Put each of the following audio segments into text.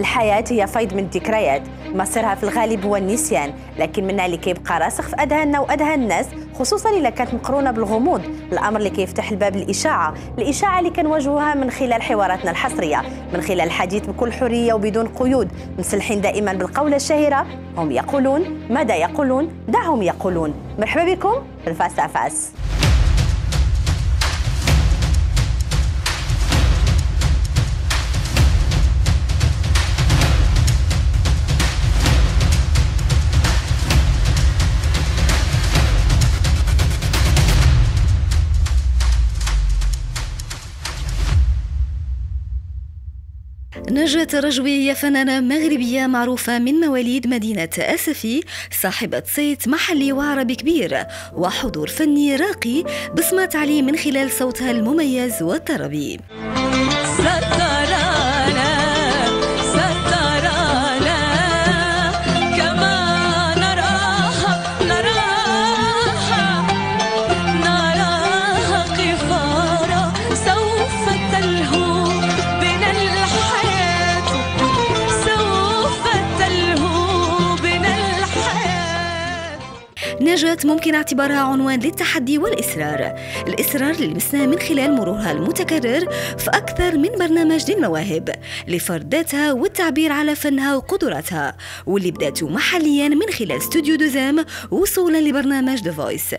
الحياة هي فيض من الذكريات. مصيرها في الغالب هو النسيان لكن منها اللي كيبقى راسخ في أذهاننا وأذهان الناس خصوصا إذا كانت مقرونة بالغموض. الأمر اللي كيفتح الباب للإشاعة الإشاعة اللي كنواجهوها من خلال حواراتنا الحصرية. من خلال الحديث بكل حرية وبدون قيود. مسلحين دائما بالقولة الشهيرة هم يقولون ماذا يقولون؟ دعهم يقولون. مرحبا بكم في الفاس فاس نجاة رجوي هي فنانة مغربية معروفة من مواليد مدينة أسفي صاحبة صيت محلي وعربي كبير وحضور فني راقي بصمة تعليم من خلال صوتها المميز والطربي. نجاة ممكن اعتبارها عنوان للتحدي والإصرار. الإصرار اللي لمسناه من خلال مرورها المتكرر في أكثر من برنامج للمواهب لفرض ذاتها والتعبير على فنها وقدراتها واللي بدأته محليا من خلال استوديو دوزام وصولا لبرنامج ذا فويس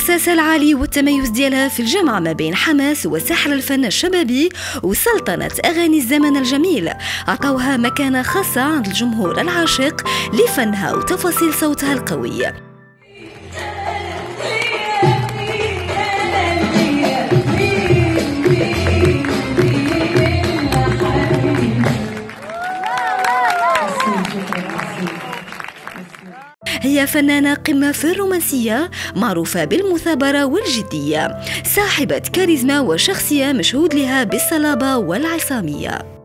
إحساسها العالي والتميز ديالها في الجمع ما بين حماس وسحر الفن الشبابي وسلطنة أغاني الزمن الجميل. عطوها مكانة خاصة عند الجمهور العاشق لفنها وتفاصيل صوتها القوية هي فنانة قمة في الرومانسية معروفة بالمثابرة والجدية صاحبة كاريزما وشخصية مشهود لها بالصلابة والعصامية.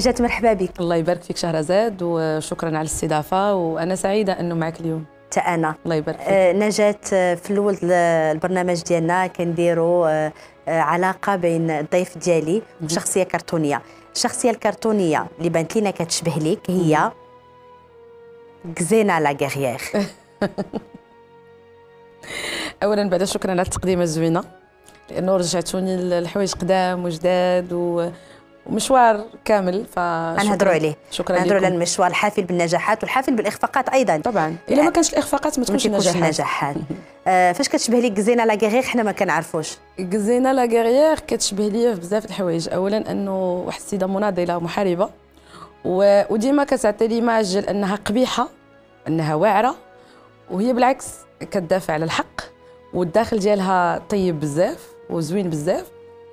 نجاة مرحبا بك. الله يبارك فيك شهرزاد وشكرا على الاستضافة وأنا سعيدة أنه معك اليوم. حتى أنا. الله يبارك فيك. آه نجاة آه، في الأول البرنامج ديالنا كنديروا آه آه علاقة بين الضيف ديالي وشخصية كرتونية. الشخصية الكرتونية اللي بانت لينا كتشبه ليك هي كزينا لا غيغيير أولا بعد شكرا على التقديمة الزوينة لأنه رجعتوني الحوايج قدام وجداد و... ومشوار كامل ف غنهضروا عليه. شكرا غنهضروا على المشوار الحافل بالنجاحات والحافل بالإخفاقات أيضا. طبعا. إلا ما كانش الإخفاقات ما تكونش تكونش نجاحات. النجاحات آه فاش كتشبه ليك كزينا لا غيغير حنا ما كنعرفوش. زينه لا غيريير كتشبه ليا في بزاف الحوايج. اولا أنه واحد السيدة مناضلة محاربه و... وديما كتعطي ليماج ديال انها قبيحة أنها واعرة وهي بالعكس كتدافع على الحق والداخل ديالها طيب بزاف وزوين بزاف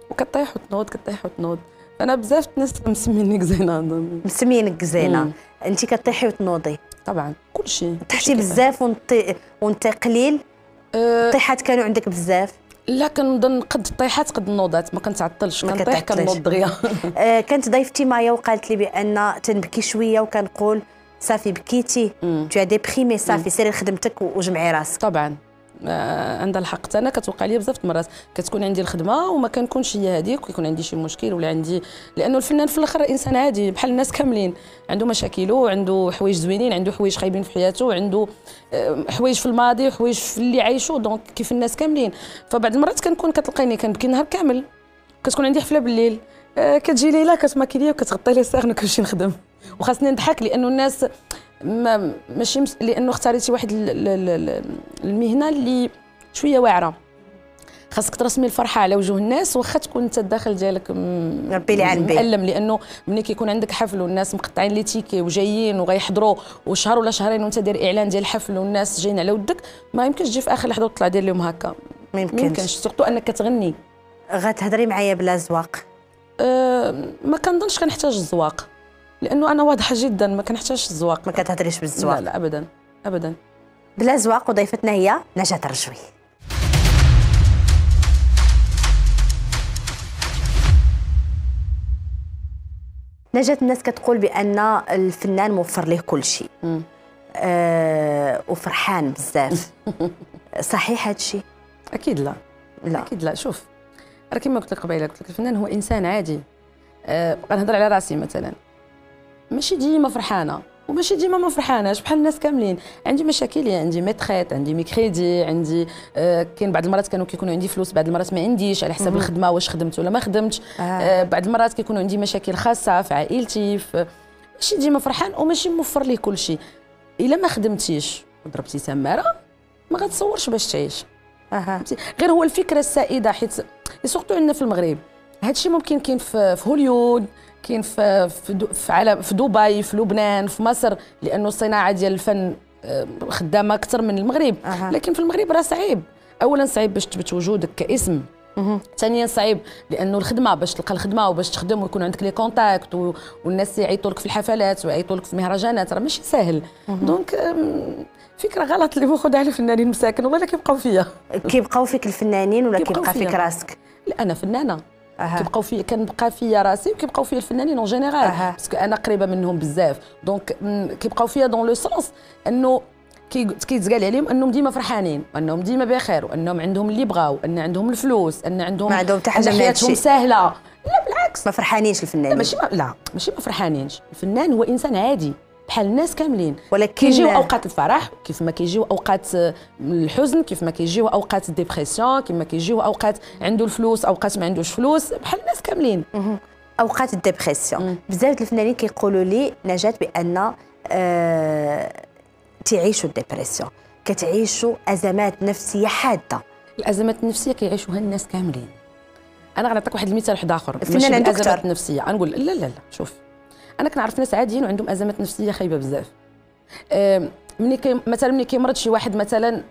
وكطيح وتنوض كطيح وتنوض. أنا بزاف الناس مسميني زينة مسمينك كزينه مم. انت كطيحي وتنوضي. طبعا كل شيء. طحتي بزاف وانت وانت قليل؟ أه الطيحات كانوا عندك بزاف؟ لا كنظن قد الطيحات قد النوضات ما كنتعطلش. كنطيح. كنوض دغيا آه كانت ضيفتي مايا وقالت لي بأن تنبكي شوية وكنقول صافي بكيتي. tu déprimes صافي. سيري لخدمتك وجمعي راسك. طبعا. عندها الحق. أنا كتوقع لي بزاف المرات كتكون عندي الخدمة وما كنكونش هي هذيك ويكون عندي شي مشكل ولا عندي لأنه الفنان في الآخر إنسان عادي بحال الناس كاملين. عنده مشاكله عنده حوايج زوينين عنده حوايج خايبين في حياته عنده آه، حوايج في الماضي وحوايج في اللي عايشو donc كيف الناس كاملين. فبعض المرات كنكون كتلقيني كنبكي نهار كامل. كتكون عندي حفلة بالليل. آه، كتجي ليله كتماكي ليا وكتغطي لي الساغن وكنمشي نخدم. وخاصني نضحك لأنه الناس ما ماشي مس... لأنه اختاريتي واحد ال- ال- ال- المهنة اللي شوية واعرة. خاصك ترسمي الفرحة على وجوه الناس واخا تكون أنت الداخل ديالك ربي يلعن به مألم لأنه ملي كيكون عندك حفل والناس مقطعين لي تيكي وجايين وغيحضروا وشهر ولا شهرين وأنت داير إعلان ديال الحفل والناس جايين على ودك ما يمكنش تجي في آخر لحظة وتطلع دير لهم هكا. ما يمكنش. سورتو أنك كتغني. غتهضري معايا بلا زواق؟ أه ما كنظنش كنحتاج الزواق لأنه أنا واضحة جدا ما كنحتاجش الزواق. ما كتهضريش بالزواق. لا لا ابدا ابدا. بلا زواق وضيفتنا هي نجاة الرجوي. نجاة الناس كتقول بأن الفنان موفر ليه كل شيء. آه وفرحان بزاف. صحيح هذا الشيء؟ أكيد لا. لا. أكيد لا. شوف راه كما قلت لك قبيلة قلت لك الفنان هو إنسان عادي. أه غنهضر على راسي مثلا. ماشي ديما فرحانة. وماشي ديما ما فرحاناش. بحال الناس كاملين. عندي مشاكل عندي mes traites عندي mes crédits عندي آه كاين بعض المرات كانوا كيكونوا عندي فلوس بعض المرات ما عنديش على حساب الخدمة واش خدمت ولا ما خدمتش. آه. آه بعض المرات كيكونوا عندي مشاكل خاصة في عائلتي في ماشي ديما فرحان وماشي موفر ليه كل شيء. إلا ما خدمتيش. وضربتي سماره ما غتصورش باش تعيش. أه. غير هو الفكرة السائدة حيت surtout عندنا في المغرب هذا الشيء ممكن كاين في هوليود كاين في في, على في دبي في لبنان في مصر لأنه الصناعه ديال الفن آه، خدامة أكثر من المغرب. أه. لكن في المغرب راه صعيب. اولا صعيب باش تثبت وجودك كاسم. ثانيا صعيب لأنه الخدمة باش تلقى الخدمة وباش تخدم ويكون عندك les contacts والناس يعيطوا لك في الحفلات ويعيطوا لك في المهرجانات راه ماشي ساهل donc فكرة غلط اللي ماخذ على الفنانين مساكن والله لا كيبقاو فيا. كيبقاو فيك الفنانين ولا كيبقى فيك راسك؟ لا أنا فنانة. أه. كيبقاو في كنبقى فيا راسي وكيبقاو فيا الفنانين en général أه. parce que أنا قريبة منهم بزاف. donc كيبقاو فيا dans le sens إنه كيتقال عليهم إنهم ديما فرحانين وانهم ديما بخير وانهم عندهم اللي بغاو إن عندهم الفلوس إن عندهم ما عندهم حتى حاجة حياتهم سهلة. لا بالعكس. ما فرحانيش الفنانين. لا ماشي ما لا ماشي ما فرحانينش. الفنان هو إنسان عادي. بحال الناس كاملين. ولكن كيجيو أوقات الفرح كيف ما كيجيو أوقات الحزن كيف ما كيجيو أوقات ال dépression كيف ما كيجيو أوقات عنده الفلوس أوقات ما عندوش فلوس بحال الناس كاملين. أوقات ال dépression بزاف الفنانين كيقولوا لي نجاة بأن آه تعيشوا ال dépression كتعيشوا أزمات نفسية حادة. الأزمات النفسية كيعيشوها الناس كاملين. أنا غنعطيك واحد المثال واحد آخر. عنده الأزمات النفسية. غنقول لا لا لا شوف. أنا كنعرف ناس عاديين وعندهم أزمات نفسية خايبة بزاف. ملي كي مثلا ملي كيمرض شي واحد مثلا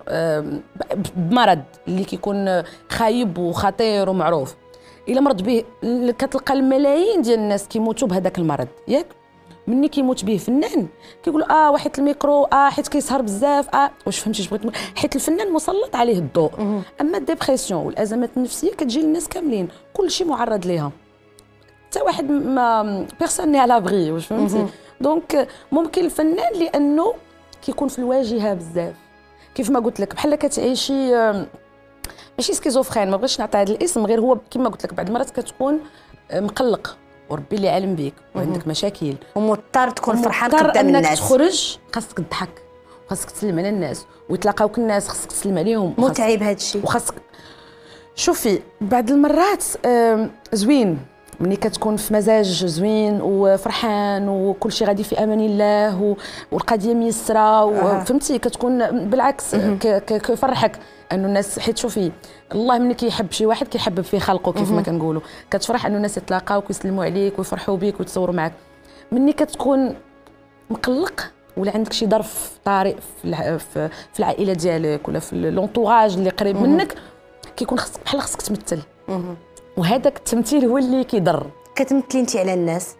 بمرض اللي كيكون خايب وخطير ومعروف. إلا مرض به كتلقى الملايين ديال الناس كيموتوا بهذاك المرض. ياك؟ مني كيموت به فنان كيقول آه واحد الميكرو آه حيت كيسهر بزاف آه واش فهمتي بغيت حيت الفنان مسلط عليه الضوء. أما ال dépression والأزمات النفسية كتجي للناس كاملين كلشي معرض ليها. حتى واحد ما personne n'est à l'abri واش فهمتي؟ donc ممكن الفنان لأنه كيكون في الواجهة بزاف. كيف ما قلت لك بحال كتعيشي ماشي schizophrène ما بغيتش نعطي هذا الاسم غير هو كما قلت لك بعض المرات كتكون مقلق. وربي اللي عالم بك وعندك مشاكل. ومضطر تكون فرحان قدام الناس. انك تخرج خاصك تضحك خاصك تسلم على الناس ويتلاقاوك الناس خاصك تسلم عليهم متعب هذا الشيء وخاصك شوفي بعض المرات زوين. ملي كتكون في مزاج زوين وفرحان وكل شيء غادي في أمان الله والقضية ميسرة وفهمتي كتكون بالعكس كيفرحك. انه الناس حيت شوفي الله ملي كيحب شي واحد كيحبب فيه خلقه كيف ما كنقولوا. كتفرح انه الناس يتلاقاوك ويسلموا عليك ويفرحوا بك ويتصوروا معك ملي كتكون مقلق ولا عندك شي ظرف طارئ في, في العائلة ديالك ولا في لونطوراج اللي قريب منك كيكون خصك بحال خصك تمثل. وهذاك التمثيل هو اللي كيضر. كتمثلي انت على الناس؟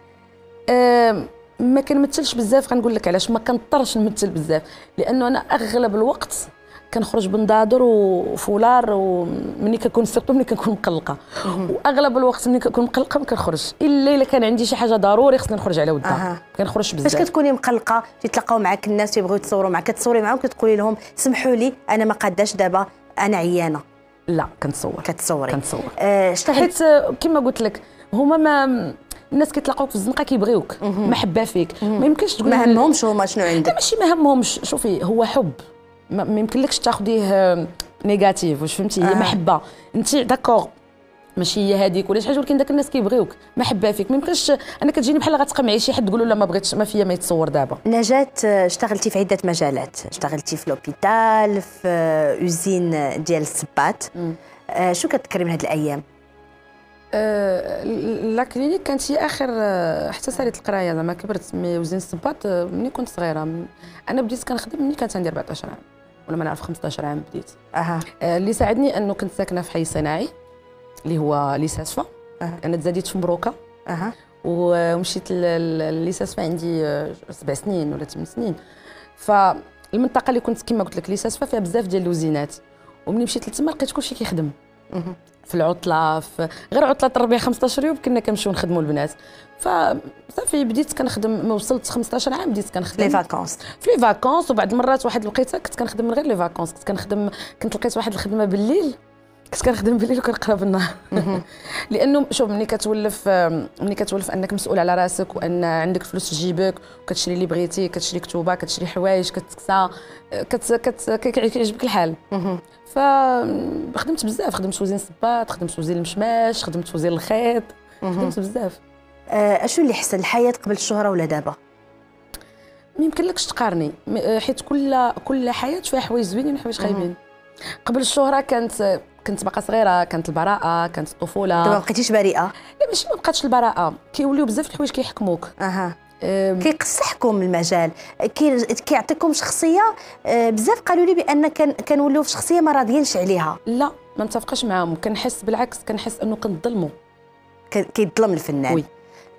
أه ما كنمثلش بزاف غنقول لك علاش ما كنضطرش نمثل بزاف. لأنه أنا أغلب الوقت كنخرج بنضادر وفولار ومني كنكون سيرتو ملي كنكون مقلقة. وأغلب الوقت ملي كنكون مقلقة ما كنخرجش. إلا إلا كان عندي شي حاجة ضروري خصني نخرج على ودها. أه. كنخرج بزاف. فاش كتكوني مقلقة تيتلاقاو معاك الناس يبغيو يتصوروا معاك كتصوري معاهم كتقولي لهم سمحوا لي أنا ما قاداش دابا أنا عيانة. لا كنتصور. كتصوري. كنتصور. آه حيت كما قلت لك هما ما الناس كيتلاقاوك في الزنقة كيبغيوك محبه فيك. ما يمكنش تقول ما همهمش هما شنو عندك. ماشي ما همهمش. شوفي هو حب. ما يمكنلكش تاخذيه نيجاتيف واش فهمتي؟ هي آه. محبة. انت داكور ماشي هي هذيك ولا شي حاجة ولكن داك الناس كيبغيوك محبه فيك. ما يمكنش أنا كتجيني بحال غتقمعي شي حد تقول له لا ما بغيتش ما فيا ما يتصور دابا. نجاة اشتغلتي في عدة مجالات. اشتغلتي في لوبيتال في أوزين ديال السبات آه شو كتذكري من هاد الأيام؟ آه، لا كلينيك كانت هي آخر آه، حتى ساليت القراية. زعما كبرت مي وزين الصباط آه، ملي كنت صغيرة. أنا بديت كنخدم ملي كانت عندي 14 عام ولا ما نعرف 15 عام بديت. أها. آه، اللي ساعدني أنه كنت ساكنة في حي صناعي. اللي هو ليساسفا أها. أنا تزاديت في مبروكه أها ومشيت لليساسفا عندي آه، سبع سنين ولا ثمان سنين. فالمنطقه اللي كنت كما قلت لك ليساسفا فيها بزاف ديال اللوزينات ومني مشيت لتما لقيت كلشي كيخدم. في العطلة في غير عطلة الربيع 15 يوم كنا كنمشيو نخدموا البنات. فصافي بديت كنخدم ما وصلت 15 عام بديت كنخدم. les vacances في les vacances وبعد المرات واحد الوقيته كنت كنخدم من غير les vacances كنت كنخدم كنت لقيت واحد الخدمة بالليل. كنت كنخدم بالليل وكنقرا بالنهار. لأنه شوف ملي كتولف ملي كتولف أنك مسؤول على راسك وأن عندك فلوس في جيبك وكتشري اللي بغيتي كتشري كتوبا كتشري حوايج كتكسى كت كت كي- كيعجبك الحال. فخدمت بزاف. خدمت في usine الصباط خدمت في usine المشماش خدمت في usine الخيط خدمت بزاف. آه شو اللي حسن الحياة قبل الشهرة ولا دابا؟ ما يمكنلكش تقارني. آه، حيت كل كل حياة فيها حوايج زوينين وحوايج خايبين. قبل الشهرة كانت كنت باقا صغيرة كانت البراءة كانت الطفولة. دابا ما بقيتيش بريئة؟ لا ماشي ما بقاتش البراءة. كيوليو بزاف الحوايج كيحكموك. أها. أم، كيقصحكم المجال. كي كيعطيكم شخصية آه، بزاف قالوا لي بأن كان كنوليو في شخصية ما راضيينش عليها. لا ما نتفقش معاهم. كنحس بالعكس كنحس أنه كنظلموا. كيظلم الفنان. وي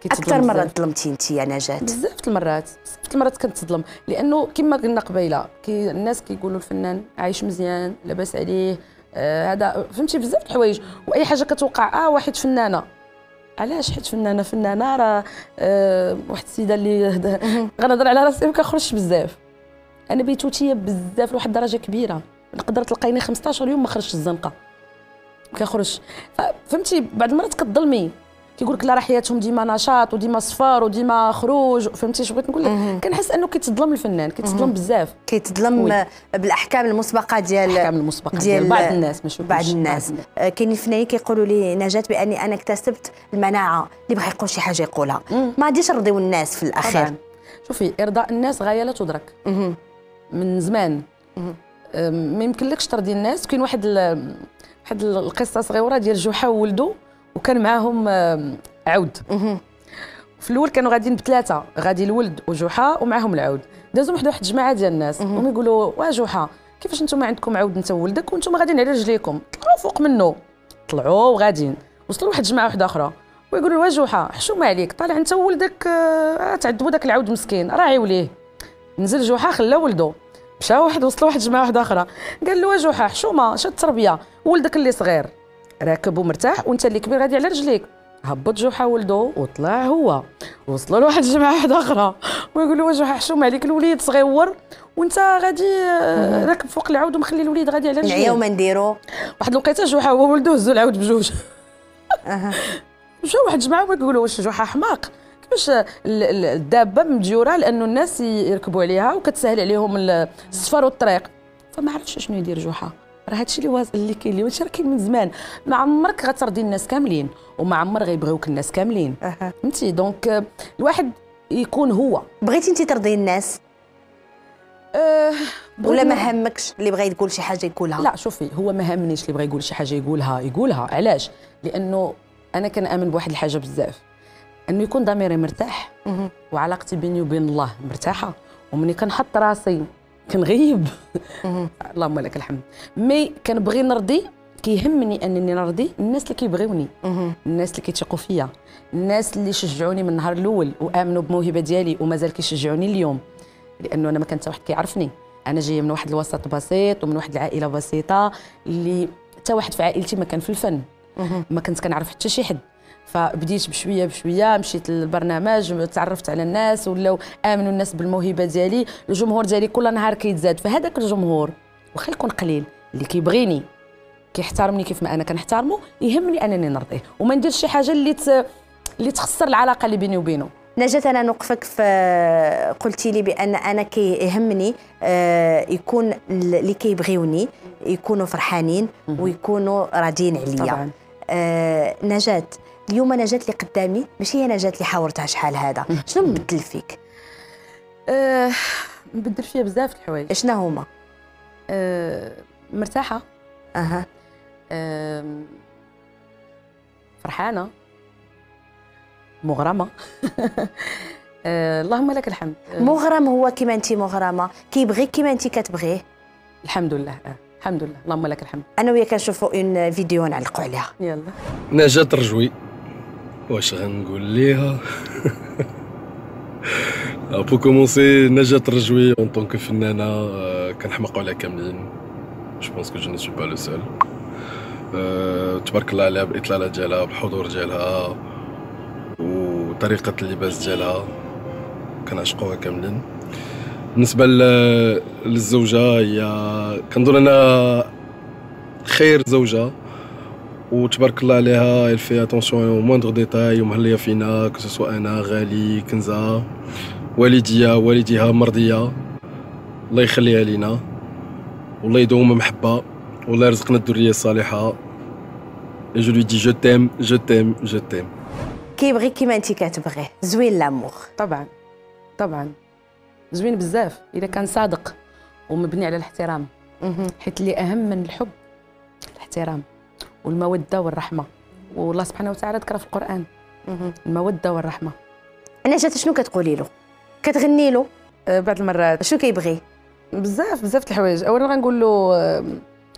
أكثر مرة بزاف. ظلمتي أنت يا نجاة؟ بزاف المرات. بزاف المرات كنتظلم. لأنه كما قلنا قبيلة كي الناس كيقولوا الفنان عايش مزيان لاباس عليه هذا فهمتي؟ بزاف الحوايج. وأي حاجة كتوقع آه واحد فنانة. علاش حيت فنانة؟ فنانة راه آه واحد السيدة اللي غنهضر على راسي ما كنخرجش بزاف. أنا بيتوتية بزاف لواحد الدرجه كبيرة. نقدر تلقيني 15 يوم ما خرجتش الزنقة. ما كنخرجش. فهمتي؟ بعض المرات كتظلمي. كيقول لك لا راه حياتهم ديما نشاط وديما صفار وديما خروج فهمتي شو بغيت نقول لك؟ كنحس أنه كيتظلم الفنان كيتظلم بزاف. كيتظلم بالأحكام المسبقة ديال الأحكام المسبقة ديال ديال بعض الناس ماشي بعض الناس. آه، كاينين الفنانين كيقولوا لي نجاة بأني أنا اكتسبت المناعة اللي بغى يقول شي حاجة يقولها. ما غاديش نرضيو الناس في الأخير. طبعا. شوفي إرضاء الناس غاية لا تدرك. من زمان. ما يمكنلكش ترضي الناس. كاين واحد ال- واحد القصة صغيرة ديال جحا وولده وكان معاهم عود. في الأول كانوا غاديين بثلاثة غادي الولد وجحا ومعاهم العود. دازوا واحد واحد الجماعه ديال الناس هما يقولوا وا جحا كيفاش نتوما عندكم عود انت وولدك وأنتم غاديين على رجليكم؟ طلعوا فوق منه. طلعوا وغاديين. وصلوا لواحد الجماعه واحدة أخرى. ويقولوا وا جحا حشومه عليك طالع انت وولدك آه، تعذبوا داك العود مسكين راعيو ليه نزل جحا خلى ولده. مشى واحد وصل واحد الجماعه واحدة أخرى. قال له وا جحا حشومة شاد التربيه ولدك اللي صغير. راكب ومرتاح وانت اللي كبير غادي على رجليك. هبط جحا ولده وطلع هو. وصلوا لواحد الجماعة واحدة أخرى ويقولوا وا جحا حشومه عليك الوليد صغيور وانت غادي آه، راكب فوق العود ومخلي الوليد غادي على نعيا رجليه وما نديرو. واحد الوقيته جحا هو ولده هزوا العود بجوج. مشاو واحد الجماعة ويقولوا واش جحا حماق. ال- الدابة مديورة لأنه الناس يركبوا عليها وكتسهل عليهم ال- السفر والطريق. فما عرفش شنو يدير جحا. راه هادشي اللي واز اللي كاين اليوم هادشي راه كاين من زمان. ما عمرك غترضي الناس كاملين وما عمر غيبغيوك الناس كاملين. فهمتي؟ donc آه، الواحد يكون هو. بغيتي انت ترضي الناس؟ أه ولا ما همكش اللي بغى يقول شي حاجة يقولها؟ لا شوفي هو ما هامنيش اللي بغى يقول شي حاجة يقولها يقولها. علاش؟ لأنه أنا كنآمن بواحد الحاجة بزاف. أنه يكون ضميري مرتاح. وعلاقتي بيني وبين الله مرتاحة. ومني كنحط راسي كنغيب. اللهم لك الحمد. مي كنبغي نرضي كيهمني أنني نرضي الناس اللي كيبغيوني. الناس اللي كيتيقوا فيا. الناس اللي شجعوني من النهار الأول وآمنوا بموهبة ديالي ومازال كيشجعوني اليوم. لأنه أنا ما كان حتى واحد كيعرفني. أنا جاية من واحد الوسط بسيط ومن واحد العائلة بسيطة اللي حتى واحد في عائلتي ما كان في الفن. ما كنت كنعرف حتى شي حد. فبديت بشويه بشويه مشيت للبرنامج تعرفت على الناس ولاو آمنوا الناس بالموهبة ديالي. الجمهور ديالي كل نهار كيتزاد. فهذاك الجمهور واخا يكون قليل اللي كيبغيني كيحترمني كيف ما أنا كنحترمه يهمني أنني نرضيه. وما نديرش شي حاجة اللي ت... اللي تخسر العلاقة اللي بيني وبينه نجاة أنا نوقفك في قلتي لي بأن أنا كيهمني آه، يكون اللي كيبغيوني يكونوا فرحانين ويكونوا راضيين عليا. طبعا. آه، نجاة اليوم نجاة اللي قدامي ماشي هي نجاة اللي حاورتها شحال هذا. شنو مبدل فيك؟ أه نبدل فيها بزاف د الحوايج. شنو هما؟ أه مرتاحة. أها. آم، فرحانة. مغرمة. آه، اللهم لك الحمد. مغرم هو كيما انت مغرمة. كيبغيك كيما انت كتبغيه؟ الحمد لله. آه، الحمد لله. اللهم لك الحمد. أنا وياك كنشوفوا une vidéo نعلقوا عليها. يلا. نجاة رجوي. واش غنقول ليها؟ pour commencer نجاة رجوي en tant que فنانة كنحماقوا عليها كاملين جو بونس كو جو نو با لو سول تبارك الله عليها بالاطلاله ديالها بالحضور ديالها وطريقه اللباس ديالها كنعشقوها كاملين بالنسبة للزوجه هي كنظن أنا خير زوجه وتبارك الله عليها elle fait attention au moindre détail ومهليه فينا que ce soit أنا غالي كنزة والديا والديها مرضية. الله يخليها لينا. والله يدوم محبة. والله يرزقنا الذرية الصالحة. Et je lui dis je t'aime je t'aime je t'aime. كيبغيك كيما انت كتبغيه زوين لاموغ طبعا. طبعا. زوين بزاف. إذا كان صادق. ومبني على الاحترام. حيت اللي أهم من الحب الاحترام. والمودة والرحمة. والله سبحانه وتعالى ذكرها في القرآن. المودة والرحمة. نجاة شنو كتقولي له؟ كتغني له؟ آه، بعض المرات. شنو كيبغي؟ بزاف بزاف د الحوايج. اولا غنقول له آه،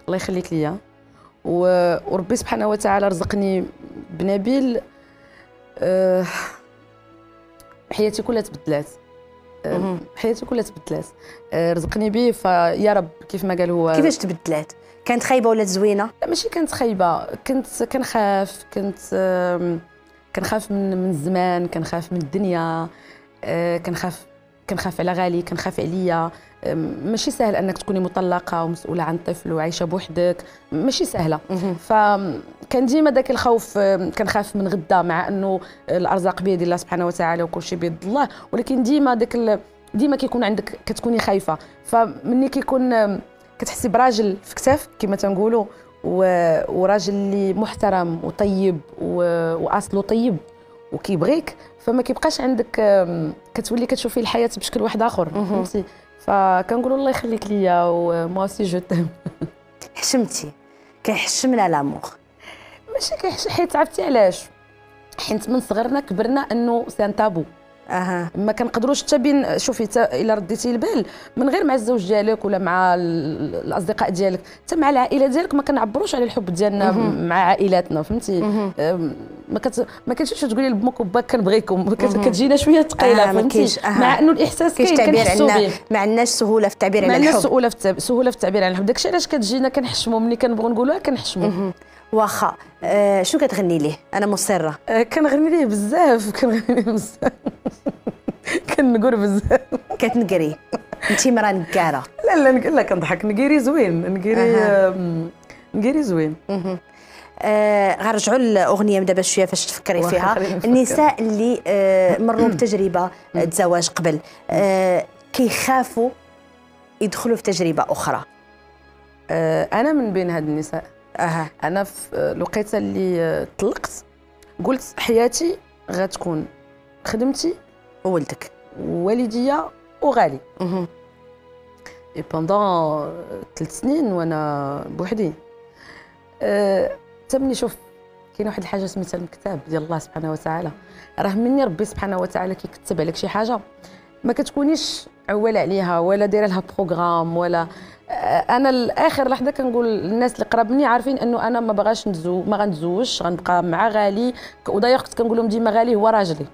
الله يخليك ليا. وربي سبحانه وتعالى رزقني بنبيل آه، حياتي كلها تبدلات. آه،. حياتي كلها تبدلات. رزقني به فيا رب كيف ما قال هو. كيفاش تبدلات؟ كانت خايبة ولا زوينه لا ماشي كانت خايبة. كنت كنخاف كنت كنخاف من من الزمان كنخاف من الدنيا آه، كنخاف كنخاف على غالي كنخاف عليا. ماشي سهل أنك تكوني مطلقة ومسؤولة عن طفل وعايشة بوحدك. ماشي سهلة. فكان ديما داك الخوف كنخاف من غدا مع أنه الأرزاق بيد الله سبحانه وتعالى وكل شيء بيد الله. ولكن ديما داك ديما كيكون عندك كتكوني خايفة. فمني كيكون كتحسي براجل في كتاف كما تنقولوا وراجل اللي محترم وطيب وأصله طيب وكيبغيك فما كيبقاش عندك كتولي كتشوفي الحياة بشكل واحد آخر فهمتي؟ فكنقول الله يخليك ليا و moi aussi je t'aime. حشمتي. كيحشمنا l'amour ماشي كيحش حيت عرفتي علاش؟ حيت من صغرنا كبرنا إنه c'est un tabou. أها. ما كنقدروش حتى بين شوفي تا إلا رديتي البال من غير مع الزوج ديالك ولا مع ال- الأصدقاء ديالك حتى مع العائلة ديالك ما كنعبروش على الحب ديالنا مع عائلاتنا فهمتي؟ ما كت ما كتمشيش تقولي لبمك وباك كنبغيكم كت- كتجينا شوية ثقيلة آه، ما فهمتي. مع إنه الإحساس كاين كنحسوا به. ما عندناش سهولة في التعبير ما على عندناش الحب. في التعب- سهولة في التعبير عن الحب. داكشي علاش كتجينا كنحشموا ملي كنبغوا نقولوها كنحشموا واخا آه شو كتغني ليه؟ أنا مصرة. آه، كنغني ليه بزاف كنغني ليه بزاف. كنقول بزاف. كتنقري. انت مرا نكاره لا لا لا كنضحك. نقيري زوين. نقيري. آم، نقيري زوين. آه غنرجعوا للاغنيه من دابا شوية فاش تفكري فيها. النساء اللي آه مروا بتجربة الزواج قبل آه كيخافوا يدخلوا في تجربة أخرى. آه، أنا من بين هاد النساء. أها. أنا في الوقيته اللي آه، طلقت قلت حياتي غتكون خدمتي وولدك ووالديا وغالي. et pendant ثلاث سنين وأنا بوحدي. أه تمني شوف كاين واحد الحاجة سميتها الكتاب ديال الله سبحانه وتعالى. راه مني ربي سبحانه وتعالى كيكتب عليك شي حاجة ما كتكونيش عوالة عليها ولا دايرة لها programme ولا أنا لاخر لحظة كنقول للناس اللي قراب مني عارفين أنه أنا ما باغاش نتزوج ما غنتزوجش غنبقى مع غالي. ودايوغ كنت كنقول لهم ديما غالي هو راجلي.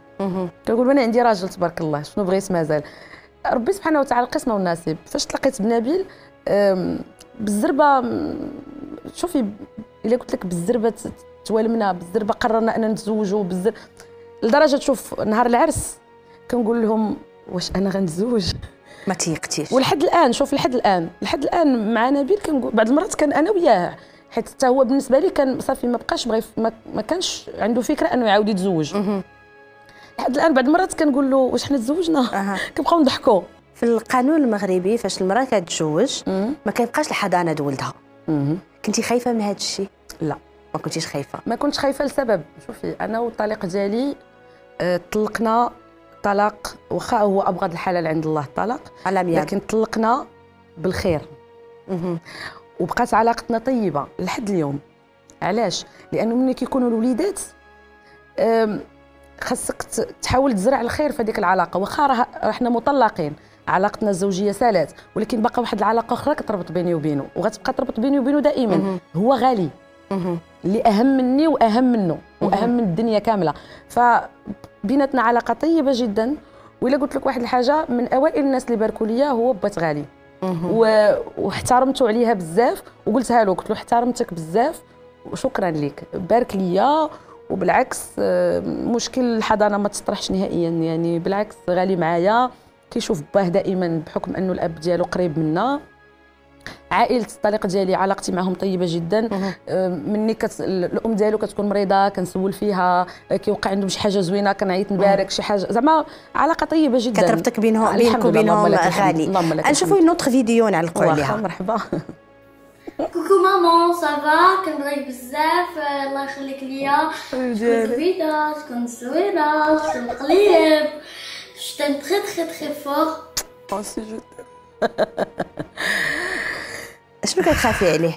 كنقول أنا عندي راجل تبارك الله شنو بغيت مازال؟ ربي سبحانه وتعالى القسمة والنصيب. فاش تلاقيت بنبيل بالزربة شوفي إلا قلت لك بالزربة توالمنا بالزربة قررنا أن نتزوجوا بالزر لدرجة تشوف نهار العرس كنقول لهم واش أنا غنتزوج؟ ما تيقتيش. ولحد الآن شوف لحد الآن لحد الآن مع نبيل كنقول بعض المرات كان أنا وياه. حيت حتى هو بالنسبة لي كان صافي ما بقاش بغى ما, كانش عنده فكرة أنه يعاود يتزوج. لحد الآن بعض المرات كنقول له واش حنا تزوجنا؟ أها. كنبقاو نضحكوا. في القانون المغربي فاش المرأة كتزوج ما كيبقاش الحضانة د ولدها كنتي خايفة من هذا الشيء لا ما كنتيش خايفة. ما كنتش خايفة لسبب. شوفي أنا والطليق ديالي آه، طلقنا طلاق واخا هو أبغض الحلال عند الله الطلاق لكن طلقنا بالخير. وبقات علاقتنا طيبة لحد اليوم. علاش؟ لأنه ملي كيكونوا الوليدات خاصك تحاول تزرع الخير في هذيك العلاقة. واخا راه حنا مطلقين. علاقتنا الزوجية سالات ولكن باقا واحد العلاقة أخرى كتربط بيني وبينه وغتبقى تربط بيني وبينه دائما. هو غالي. اللي أهم مني وأهم منه وأهم من الدنيا كاملة. فبيناتنا علاقة طيبة جدا. وإلا قلت لك واحد الحاجة من أوائل الناس اللي باركوا ليا هو بات غالي. و... واحترمته عليها بزاف. وقلتها له قلت له احترمتك بزاف. وشكرا لك بارك ليا. وبالعكس آه، مشكل الحضانة ما تطرحش نهائيا. يعني بالعكس غالي معايا. كيشوف باه دائما بحكم أنه الأب ديالو قريب منا. عائلة الطليق ديالي علاقتي معهم طيبة جدا. مني كت... الأم ديالو كتكون مريضة كنسول فيها آه، كيوقع عندهم شي حاجة زوينة كنعيط نبارك شي حاجة. زعما علاقة طيبة جدا. كتربطك بينهم بينك وبينهم. غالي. نشوفوا. نوتخ فيديو نعلقوا عليها مرحبا كوكو مامان صافا كنبغيك بزاف الله يخليك ليا تكون زوينة تكون زوينة تكون قليب Je t'aime très très très fort. شنو كتخافي عليه؟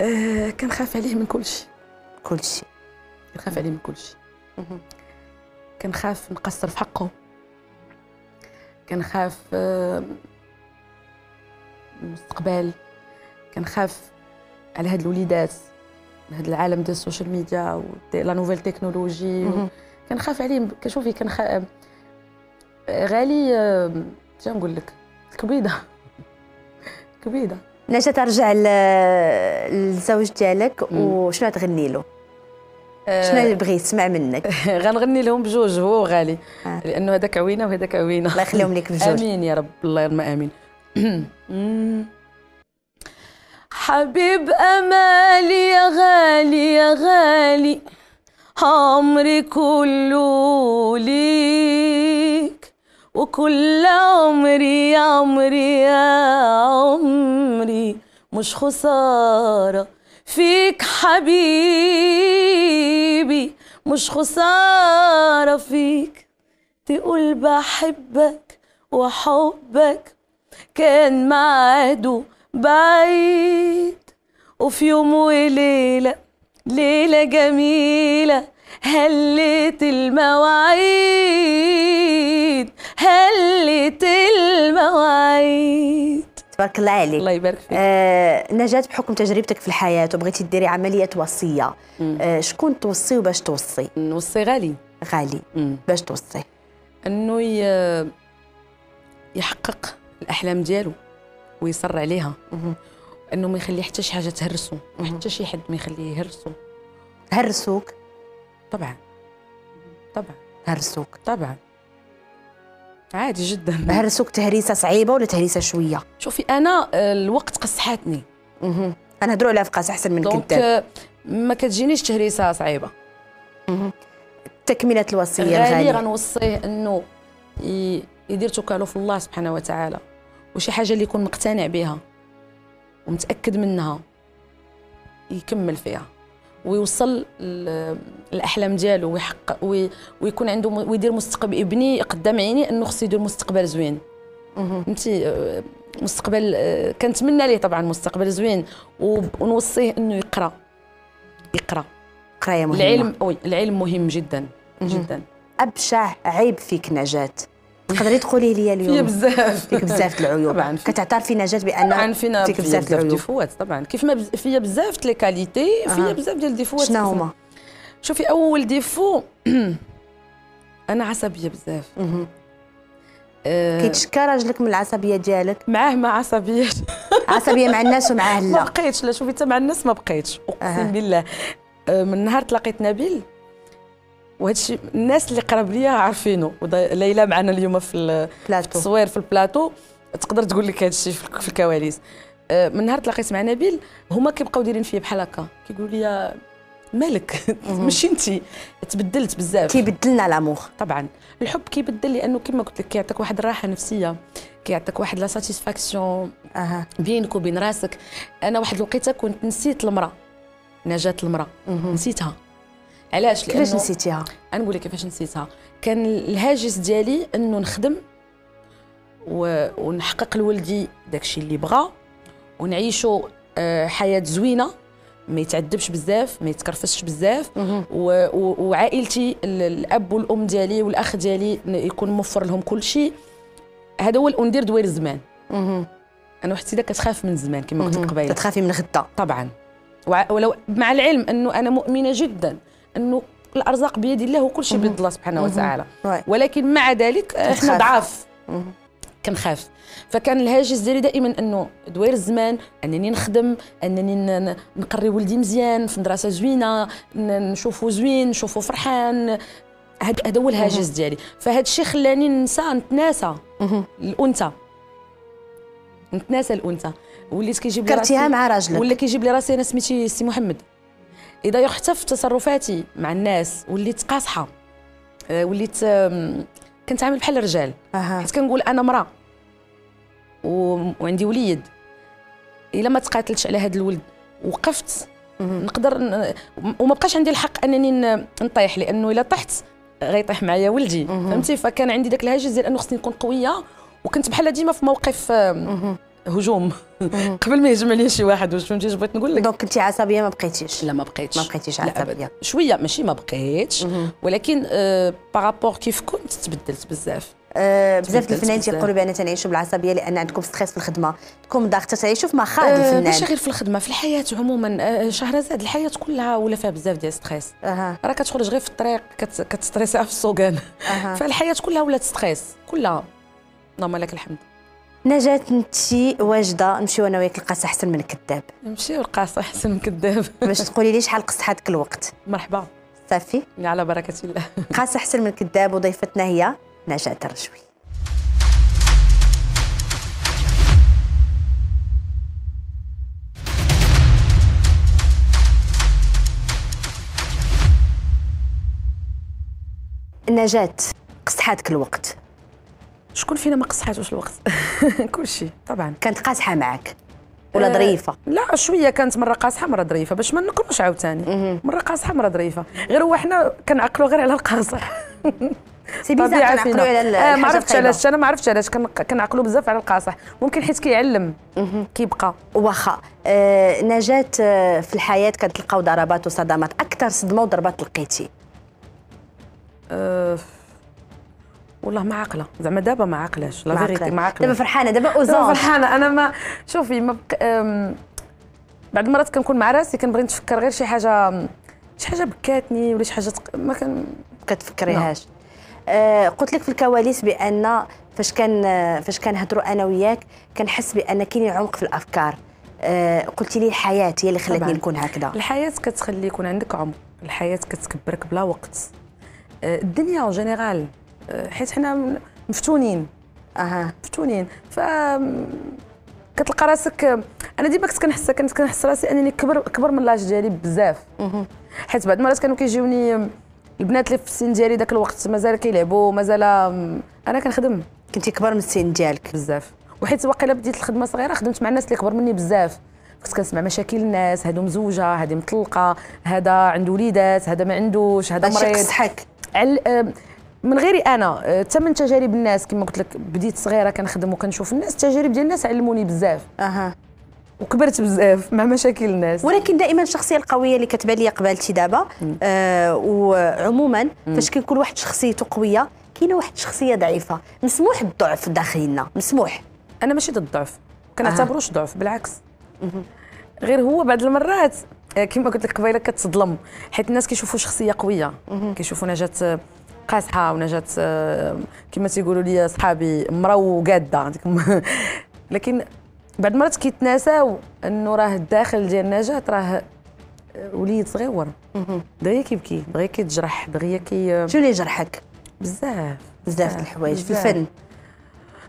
آه، كنخاف عليه من كل شيء كل شيء كنخاف عليه من كل شيء كنخاف نقصر في حقه. كنخاف آه، المستقبل. كنخاف على هاد الوليدات هاد العالم ديال ال social media و la nouvelle technologie. و- كنخاف عليه كشوفي كنخ آه، غالي آه، شنو نقول لك؟ كبيده كبيده نجا ترجع للزوج ديالك وشنو تغني له؟ شنو اللي بغي يسمع منك. غنغني لهم بجوج هو وغالي. آه. لأنه هذاك عوينة وهذاك عوينة. الله يخليهم لك بجوج. آمين يا رب. اللهم آمين. حبيب أمالي يا غالي يا غالي عمري كله ليك. وكل عمري عمري يا عمري مش خسارة فيك حبيبي مش خسارة فيك. تقول بحبك وحبك كان معاده بعيد وفي يوم وليلة ليلة جميلة هلت المواعيد هلت المواعيد. تبارك الله عليك. الله يبارك فيك. آه نجاة بحكم تجربتك في الحياة وبغيتي ديري عملية وصية آه شكون توصي وباش توصي؟ نوصي غالي. غالي. مم. باش توصي؟ أنه ي- يحقق الأحلام ديالو ويصر عليها. مهم. أنه ما يخلي حتى شي حاجة تهرسو حتى شي حد ما يخليه يهرسو. هرسوك؟ طبعا. طبعا. هرسوك. طبعا. عادي جدا. هرسوك تهريسة صعيبة ولا تهريسة شوية؟ شوفي أنا آه، الوقت قصحاتني مهم. أنا هضروا على فقاس أحسن من كذاب آه، ما كتجينيش تهريسة صعيبة. تكملة الوصية غالي الغالية. غنوصيه إنه يدير توكله في الله سبحانه وتعالى. وشي حاجة اللي يكون مقتنع بها ومتأكد منها يكمل فيها. ويوصل الأحلام ديالو ويحقق وي- ويكون عنده ويدير مستقبل يبني قدام عيني إنه خصو يدير مستقبل زوين. فهمتي؟ آه، مستقبل آه، كنتمنى ليه طبعا مستقبل زوين ونوصيه إنه يقرأ. يقرأ. قراية مهمة. العلم وي العلم مهم جدا جدا. أبشع عيب فيك نجاة. تقدري تقولي لي اليوم؟ فيا بزاف. فيك بزاف العيوب. طبعا في- كتعترفي نجاة بأن طبعا فينا فيك بزاف العيوب. défauts طبعا. كيف ما. فيا بزاف لي qualités فيا أها. بزاف ديال ال défauts. شنو هما؟ شوفي أول défaut أنا عصبية بزاف. آه، كيتشكى راجلك من العصبية ديالك؟ معاه ما عصبياش عصبية مع الناس ومعاه ما لا. بقيتش لا شوفي حتى مع الناس ما بقيتش. أقسم. بالله. آه، من نهار تلاقيت نبيل وهذا الشيء الناس اللي قراب ليا عارفينه ليلى معنا اليوم في التصوير في البلاطو. تقدر تقول لك هذا الشيء في الكواليس. آه، من نهار تلاقيت مع نبيل هما كيبقاو دايرين فيا بحال هكا. كيقولوا لي مالك؟ ماشي انت. تبدلت بزاف. كيبدلنا l'amour طبعا. الحب كيبدل لأنه كما قلت لك كيعطيك واحد الراحة نفسية. كيعطيك واحد la satisfaction أها. بينك وبين راسك. أنا واحد الوقيتة كنت نسيت المرأة. نجاة المرأة. نسيتها. علاش؟ كيفاش نسيتيها؟ نقول لك كيفاش نسيتها. كان الهاجس ديالي إنه نخدم و... ونحقق لولدي داكشي اللي بغا ونعيشوا آه، حياة زوينة ما يتعذبش بزاف ما يتكرفسش بزاف. و... و... وعائلتي ال- الأب والأم ديالي والأخ ديالي يكون موفر لهم كل شيء هذا هو الأندير دوير الزمان أنا واحد السيدة كتخاف من الزمان كما قلت لك قبيلة. تخافي من غدا طبعا. ولو مع العلم إنه أنا مؤمنة جدا. إنه الأرزاق بيد الله وكل شيء بيد الله سبحانه وتعالى. ولكن مع ذلك إحنا كتخاف. ضعاف. كنخاف. فكان الهاجس ديالي دائما إنه دوير الزمان أنني نخدم أنني نقري ولدي مزيان في مدرسة زوينة نشوفه زوين نشوفه فرحان. هذا هو الهاجس ديالي. فهاد الشيء خلاني ننسى نتناسى الأنثى. نتناسى الأنثى. وليت كيجيب لي كرتيها راسي مع راجلك. ولا كيجيب لي راسي أنا سميتي سي محمد. إذا حتى في تصرفاتي مع الناس وليت قاصحة آه، وليت كنتعامل بحال الرجال حيت كنقول أنا مرأة و... وعندي وليد. إلا ما تقاتلتش على هذا الولد وقفت. نقدر ن... وما بقاش عندي الحق أنني نطيح لأنه إلا طحت غيطيح معايا ولدي. فهمتي؟ فكان عندي داك الهاجس ديال أنه خصني نكون قوية وكنت بحال ديما في موقف هجوم. قبل ما يهجم عليا شي واحد واش فهمتي بغيت نقول لك donc كنتي عصبية ما بقيتيش. لا ما بقيتش. ما بقيتيش. أبداً. شوية ماشي ما بقيتش. ولكن آه par rapport كيف كنت تبدلت بزاف. آه، بزاف الفنانين. تيقولوا بان تنعيشوا بالعصبية لأن عندكم stress في الخدمة. تكون ضاغطه تعيشوا في مخاض آه الفنان. ماشي غير في الخدمة في الحياة عموما. آه شهرزاد الحياة كلها ولا فيها بزاف ديال stress. أها. راه كتخرج غير في الطريق كت... كت stressي في السوقان أها. فالحياة كلها ولات stress. كلها. اللهم لك الحمد. نجاة انت واجدة نمشيو أنا وياك لقاص أحسن من الكذاب. نمشي والقاص أحسن من كذاب باش تقولي لي شحال قستي هذاك الوقت؟ مرحبا. صافي. على بركة الله. قاس أحسن من الكذاب وضيفتنا هي نجاة الرجوي. نجاة قصت هذاك الوقت. شكون فينا ما قصحاتوش الوقت؟ كلشي طبعا. كانت قاصحة معك ولا آه، ظريفة؟ لا شوية كانت مرة قاصحة مرة ظريفة باش ما نكروش عاوتاني. مرة قاصحة مرة ظريفة. غير هو حنا كنعقلوا غير على القاصح. c'est bizarre طبيعة كنعقلوا على آه الحاجة ما عرفتش. علاش أنا ما عرفتش علاش. كن- كنعقلوا بزاف على القاصح. ممكن حيت كيعلم. كيبقى. واخا آه نجاة آه في الحياة كتلقاو ضربات وصدمات. أكثر صدمة وضربات لقيتي؟ أه والله ما عاقله زعما دابا ما عاقلاش la vérité ما عاقله دابا فرحانة دابا heureusement فرحانة. أنا ما شوفي ما بق... أم، بعض المرات كنكون مع راسي كنبغي نتفكر غير شي حاجة شي حاجة بكاتني ولا شي حاجة تق... ما كان كتفكريهاش. آه قلت لك في الكواليس بأن فاش كان آه، فاش كنهضروا أنا وياك كنحس بأن كاين عمق في الأفكار. آه قلتي لي الحياة هي اللي خلاتني. نكون هكذا. الحياة كتخلي يكون عندك عمق. الحياة كتكبرك بلا وقت. أه، الدنيا en général حيت حنا مفتونين. أها مفتونين. ف كتلقى راسك أنا ديما كنت كنحس كنت كنحس راسي أنني كبر كبر من لاج ديالي بزاف. حيت بعض المرات كانوا كيجيوني البنات اللي في السن ديالي ذاك الوقت مازال كيلعبوا مازال أنا كنخدم. كنتي كبر من السن ديالك. بزاف. وحيت واقيلا بديت الخدمة صغيرة خدمت مع الناس اللي كبر مني بزاف. كنت كنسمع مشاكل الناس هادو مزوجة هادي مطلقة هذا عنده وليدات هذا ما عندوش هذا مريض. آه، من غيري أنا آه، حتى من تجارب الناس كما قلت لك بديت صغيرة كنخدم وكنشوف الناس التجارب ديال الناس علموني بزاف. أها. وكبرت بزاف مع مشاكل الناس. ولكن دائما الشخصية القوية اللي كتبان لي قبالتي دابا آه وعموما فاش كيكون واحد شخصيته قوية كاينة واحد الشخصيه ضعيفة. مسموح الضعف داخلنا مسموح. أنا ماشي ضد الضعف. كنعتبروش ضعف بالعكس. غير هو بعض المرات آه، كما قلت لك قبيلة كتصدلم حيت الناس كيشوفوا شخصية قوية. كيشوفوا نجاة آه، قاصحه ونجاة آه، كما تيقولوا لي صحابي مرا وقادة لكن بعض المرات كيتناساو إنه راه الداخل ديال نجاة راه آه، وليد صغير دغيا كيبكي دغيا كيتجرح دغيا كي شنو اللي جرحك؟ بزاف. بزاف الحوايج في. الفن.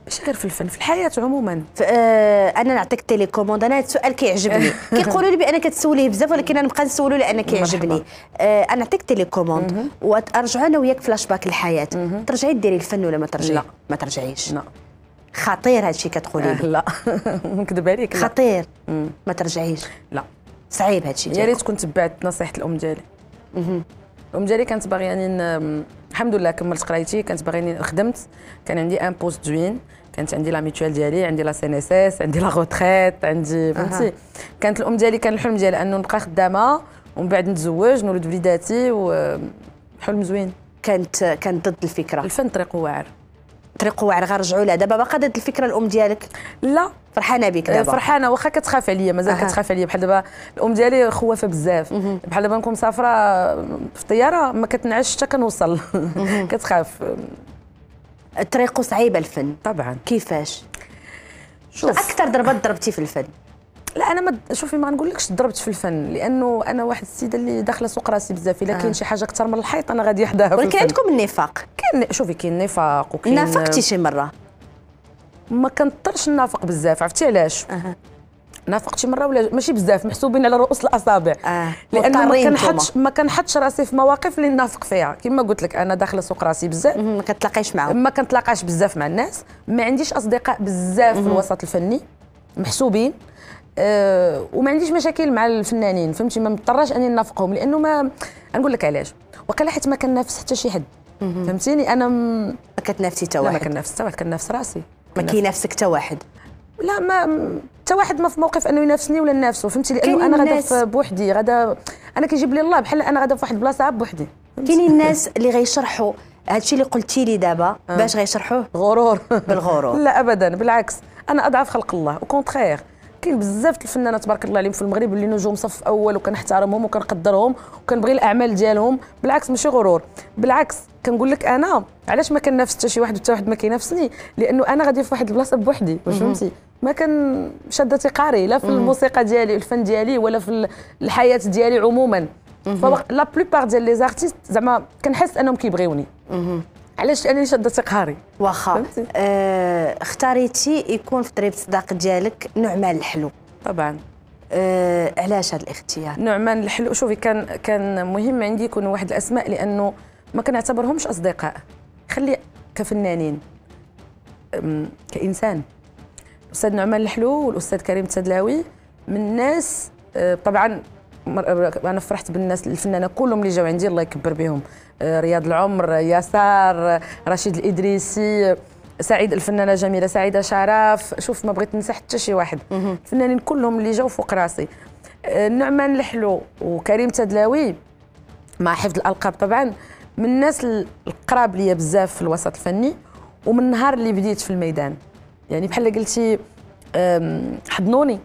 ماشي غير في الفن في الحياة عموما. آه، أنا نعطيك télécommande أنا هذا السؤال كيعجبني. كيقولوا لي بان كتسوليه بزاف ولكن أنا نبقى نسولو لأن كيعجبني. آه، أنا نعطيك télécommande وترجعوا أنا وياك فلاش باك الحياة. ترجعي ديري الفن ولا ما ترجعي؟ لا. ما ترجعيش. لا. خطير هادشي كتقولي لي. لا. نكذب عليك. خطير. ما ترجعيش. لا. صعيب هادشي يا. ريت كنت تبعت نصيحة الأم ديالي. الام ديالي كانت باغياني الحمد لله كملت قرايتي كانت باغيني خدمت. كان عندي un poste زوين كانت عندي la mutuelle ديالي عندي la CNSS عندي la retraite عندي فهمتي؟ كانت الأم ديالي كان الحلم ديالها أنه نبقى خدامة ومن بعد نتزوج نولد وليداتي وحلم زوين. كانت كانت ضد الفكرة. الفن طريق واعر. طريق واعر غنرجعوا لها. دابا باقا ضد الفكرة الأم ديالك؟ لا. فرحانة بك دابا. فرحانة واخا كتخاف عليا مازال. كتخاف عليا. بحال دابا الأم ديالي خوافة بزاف. بحال دابا نكون مسافرة في الطياره ما كتنعش حتى كنوصل. كتخاف. طريقه صعيبه الفن. طبعا. كيفاش؟ شوف. أكثر ضربات ضربتي في الفن. لا أنا ما شوفي ما نقولكش ضربت في الفن لأنه أنا واحد السيدة اللي داخلة سوق راسي بزاف. إلا كاين شي حاجة أكثر من الحيط أنا غادي يحداها في ولكن عندكم النفاق. كاين شوفي كاين نفاق وكاين نافقتي شي مرة. ما كنطرش نافق بزاف عرفتي علاش؟ أها. نافقت شي مرة ولا ماشي بزاف محسوبين على رؤوس الأصابع. آه. لأنه ما كنحطش ما كنحطش راسي في مواقف اللي نافق فيها. كما قلت لك أنا داخلة سوق راسي بزاف. ما كتلاقيش معهم ما كنتلاقاش بزاف مع الناس. ما عنديش أصدقاء بزاف في الوسط الفني. محسوبين. أه وما عنديش مشاكل مع الفنانين فهمتي؟ ما مضطراش أني نافقهم لأنه ما نقول لك علاش. وقيلا حيت ما كنافس حتى شي حد. فهمتيني؟ أنا م... ما كتنافسي حتى لا ما واحد. كنافس حتى واحد كنافس راسي. ما كينافسك حتى واحد. لا ما حتى واحد ما في موقف أنه ينافسني ولا ننافسه فهمتي؟ لأنه أنا غادا بوحدي غادا أنا كيجيب لي الله بحال أنا غادا في واحد البلاصه بوحدي كاينين الناس اللي غيشرحوا. هادشي اللي قلتي لي دابا باش غيشرحوه؟ غرور. بالغرور. لا ابدا بالعكس. أنا أضعف خلق الله و contraire كاين بزاف الفنانات تبارك الله عليهم في المغرب اللي نجوم صف أول وكنحترمهم وكنقدرهم وكنبغي الأعمال ديالهم بالعكس ماشي غرور. بالعكس كنقول لك أنا علاش ما كنافس حتى شي واحد وحتى واحد ما كينافسني؟ لأنه أنا غادي في واحد البلاصة بوحدي واش فهمتي؟ ما كان شاده تيقاري لا في الموسيقى ديالي الفن ديالي ولا في ال- الحياة ديالي عموما. la plupart ديال les artistes زعما كنحس أنهم كيبغيوني. علاش؟ لانني شاده ثقاري واخا؟ آه اختاريتي يكون في طريقة الصداق ديالك نعمان الحلو طبعا. آه علاش هذا الاختيار؟ نعمان الحلو شوفي كان كان مهم عندي يكونوا واحد الأسماء لأنه ما كنعتبرهمش أصدقاء. خلي كفنانين كإنسان. الأستاذ نعمان الحلو والأستاذ كريم التدلاوي من الناس آه، طبعا أنا فرحت بالناس الفنانة كلهم اللي جاوا عندي الله يكبر بهم. رياض العمر يسار رشيد الإدريسي سعيد الفنانة جميلة سعيدة شرف. شوف ما بغيت ننسى حتى شي واحد. الفنانين كلهم اللي جاوا فوق راسي. آه، نعمان الحلو وكريم تدلاوي مع حفظ الألقاب طبعا. من الناس القراب ليا بزاف في الوسط الفني ومن النهار اللي بديت في الميدان. يعني بحال قلتي حضنوني.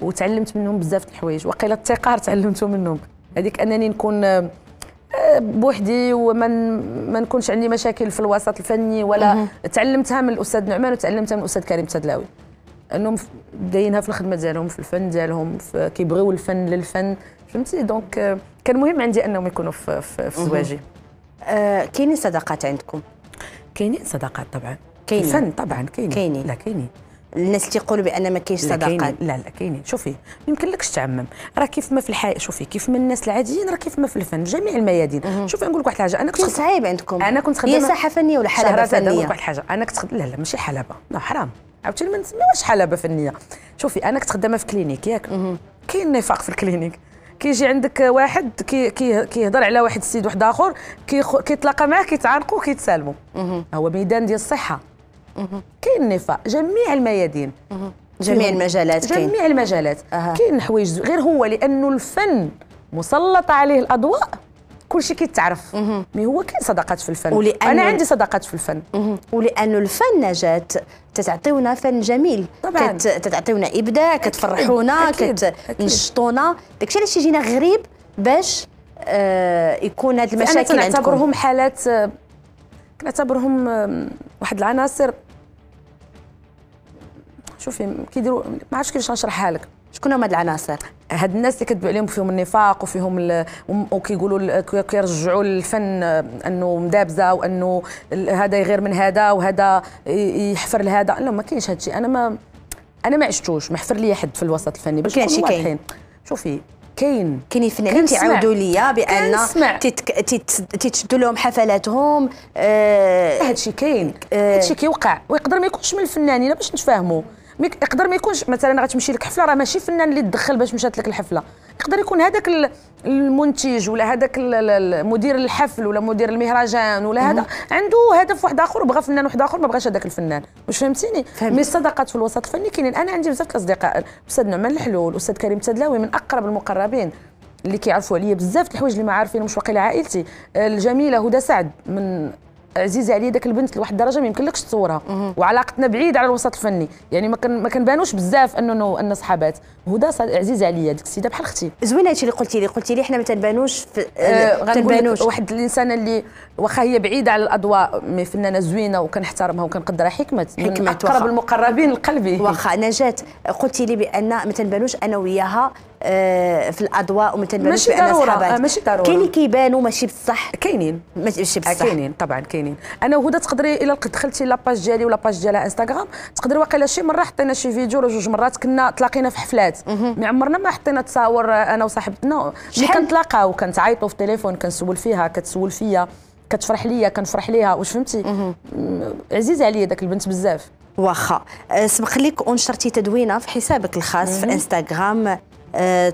وتعلمت منهم بزاف الحوايج. وقيلة التقار تعلمته منهم. هذيك أنني نكون بوحدي وما ما نكونش عندي مشاكل في الوسط الفني ولا تعلمتها من الأستاذ نعمان وتعلمتها من الأستاذ كريم التدلاوي. أنهم دايينها في الخدمة ديالهم في الفن ديالهم كيبغيو الفن للفن فهمتي؟ donc آه، كان مهم عندي أنهم يكونوا في, في, في زواجي آه كاينين صداقات عندكم؟ كاينين صداقات طبعا. كاينين. الفن طبعا كاينين. كاينين. لا كاينين. الناس اللي تيقولوا بأن ما كاينش صداقات. لا لا كاينين. شوفي يمكن لكش تعمم. راه كيف ما في الحياة شوفي كيف ما الناس العاديين راه كيف ما في الفن جميع الميادين. شوفي نقول لك واحد الحاجة أنا كنت صعيب عندكم. أنا كنت هي خدامة ساحة فنية ولا حلبة شهرزاد نقول لك فنيه واحد الحاجة أنا كنت خد... لا لا ماشي حلبة. لا حرام. عاوتاني ما نسميوهاش حلبة فنية. شوفي أنا كنت خدامة في clinique ياك. كاين نفاق في ال clinique. كيجي عندك واحد كي كي كيهضر على واحد السيد واحد آخر كيتلاقى معاه كيتعانقوا كيتسالموا. هو ميدان ديال الصحة. كاين نفاق جميع الميادين. جميع المجالات كاين. جميع المجالات. كاين حوايج غير هو لأنه الفن مسلط عليه الأضواء كلشي كيتعرف. مي هو كاين صداقات في الفن. أنا عندي صداقات في الفن. ولأنه الفن نجاة تتعطيونا فن جميل. طبعاً. كت... تتعطيونا إبداع كتفرحونا. كتنشطونا. داكشي علاش يجينا غريب باش آه يكون هاد أنا المشاكل عندكم. حالات آه، كنعتبرهم واحد العناصر. شوفي كيديروا ما عرفتش كيفاش نشرحها لك شكون هما هاد العناصر؟ هاد الناس اللي كتبوا عليهم فيهم النفاق وفيهم ال- وكيقولوا كيرجعوا الفن آه، انه مدابزة وانه هذا يغير من هذا وهذا يحفر لهذا. لا ما كاينش هادشي. أنا ما أنا ما عشتوش. ما حفر لي حد في الوسط الفني باش نكونوا كاين. واضحين. شوفي كاين كاينين فنانين. تيعاودوا ليا بأن. تتك... تت... تتشدوا لهم حفلاتهم آه هادشي كاين آه. هادشي كيوقع ويقدر ما يكونش من الفنانين باش نتفاهموا يقدر ما يكونش مثلا غتمشي لك حفلة راه ماشي فنان اللي تدخل باش مشات لك الحفلة. يقدر يكون هذاك المنتج ولا هذاك مدير الحفل ولا مدير المهرجان ولا هذا. عنده هدف واحد آخر وبغى فنان واحد آخر ما بغاش هذاك الفنان. واش فهمتيني؟ مي الصداقات في الوسط الفني كاينين. أنا عندي بزاف الأصدقاء. الأستاذ نعمان الحلول الأستاذ كريم تدلاوي من أقرب المقربين اللي كيعرفوا عليا بزاف الحوايج اللي ما عارفينهمش واقيلا عائلتي. الجميلة هدى سعد من عزيزة عليا داك البنت لواحد الدرجة ما يمكنلكش تصورها. وعلاقتنا بعيده على الوسط الفني. يعني ما كان ما كنبانوش بزاف انه أن صحابات. هدى عزيزة عليا ديك السيدة بحال أختي. زوين هادشي اللي قلتي لي. قلتي لي حنا ما تنبانوش في آه تنبانوش. واحد الإنسانة اللي واخا هي بعيدة على الأضواء مي فنانة زوينة وكنحترمها وكنقدرها حكمة. حكمة من اقرب المقربين لقلبي. واخا نجاه قلتي لي بأن ما تنبانوش أنا وياها. آه، في الأضواء وما تنبانوش بان صحابات ماشي ضروري كاين اللي كيبانوا ماشي بصح. كاينين ماشي بصح. كاينين طبعا كاينين أنا وهدى تقدري إلا دخلتي la page ديالي ولا page ديالها انستغرام تقدري واقيلا شي مرة حطينا شي فيديو ولا جوج مرات كنا تلاقينا في حفلات. ما عمرنا ما حطينا تصاور أنا وصاحبتنا ملي كنتلاقاو كنتعيطوا في التليفون كنسول فيها كتسول فيا كتفرح ليا كنفرح ليها. واش فهمتي؟ عزيزه عليا داك البنت بزاف. واخا. سبق لك أنشرتي تدوينة في حسابك الخاص في انستغرام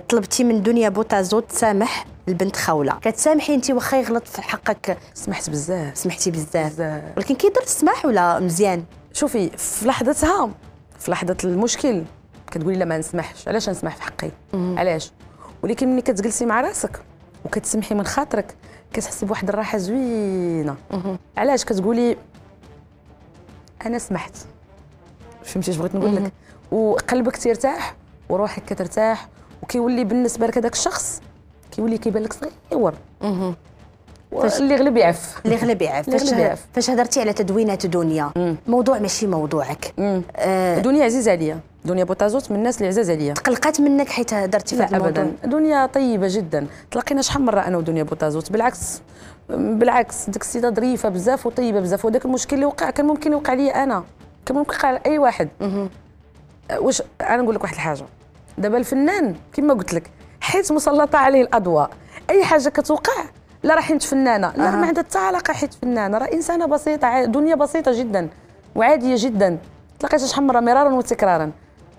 طلبتي من دنيا بوتازو تسامح البنت خوله كتسامحي انت واخا يغلط في حقك. سمحت بزاف. سمحتي بزاف. ولكن كيدير السماح ولا مزيان؟ شوفي في لحظتها في لحظة المشكل كتقولي لا ما نسمحش. علاش نسمح في حقي؟ علاش؟ ولكن ملي كتجلسي مع راسك وكتسمحي من خاطرك كتحسي بواحد الراحة زوينة. علاش كتقولي أنا سمحت؟ فهمتي اش بغيت نقول لك؟ وقلبك تيرتاح وروحك كترتاح وكيولي بالنسبة لك هذاك الشخص كيولي كيبان لك صغير اللي غلب يعف اللي غلب يعف فاش فاش هضرتي على تدوينات دنيا؟ موضوع ماشي موضوعك. آه. دنيا عزيزة عليا. دنيا بوتازوت من الناس اللي عزاز عليا. تقلقات منك حيت هضرتي في الموضوع ابدا. دنيا طيبة جدا. تلاقينا شحال مرة أنا ودنيا بوتازوت بالعكس. بالعكس ديك السيدة ظريفة بزاف وطيبة بزاف. وداك المشكل اللي وقع كان ممكن يوقع لي أنا. كان ممكن يوقع لأي واحد. واش أنا نقول لك واحد الحاجة. دابا الفنان كما قلت لك حيت مسلطة عليه الاضواء أي حاجة كتوقع لا راه حيت فنانة لا ما عندها حتى علاقة حيت فنانة راه إنسانة بسيطة دنيا بسيطة جدا وعادية جدا تلاقيت شحال مرة مرارا وتكرارا.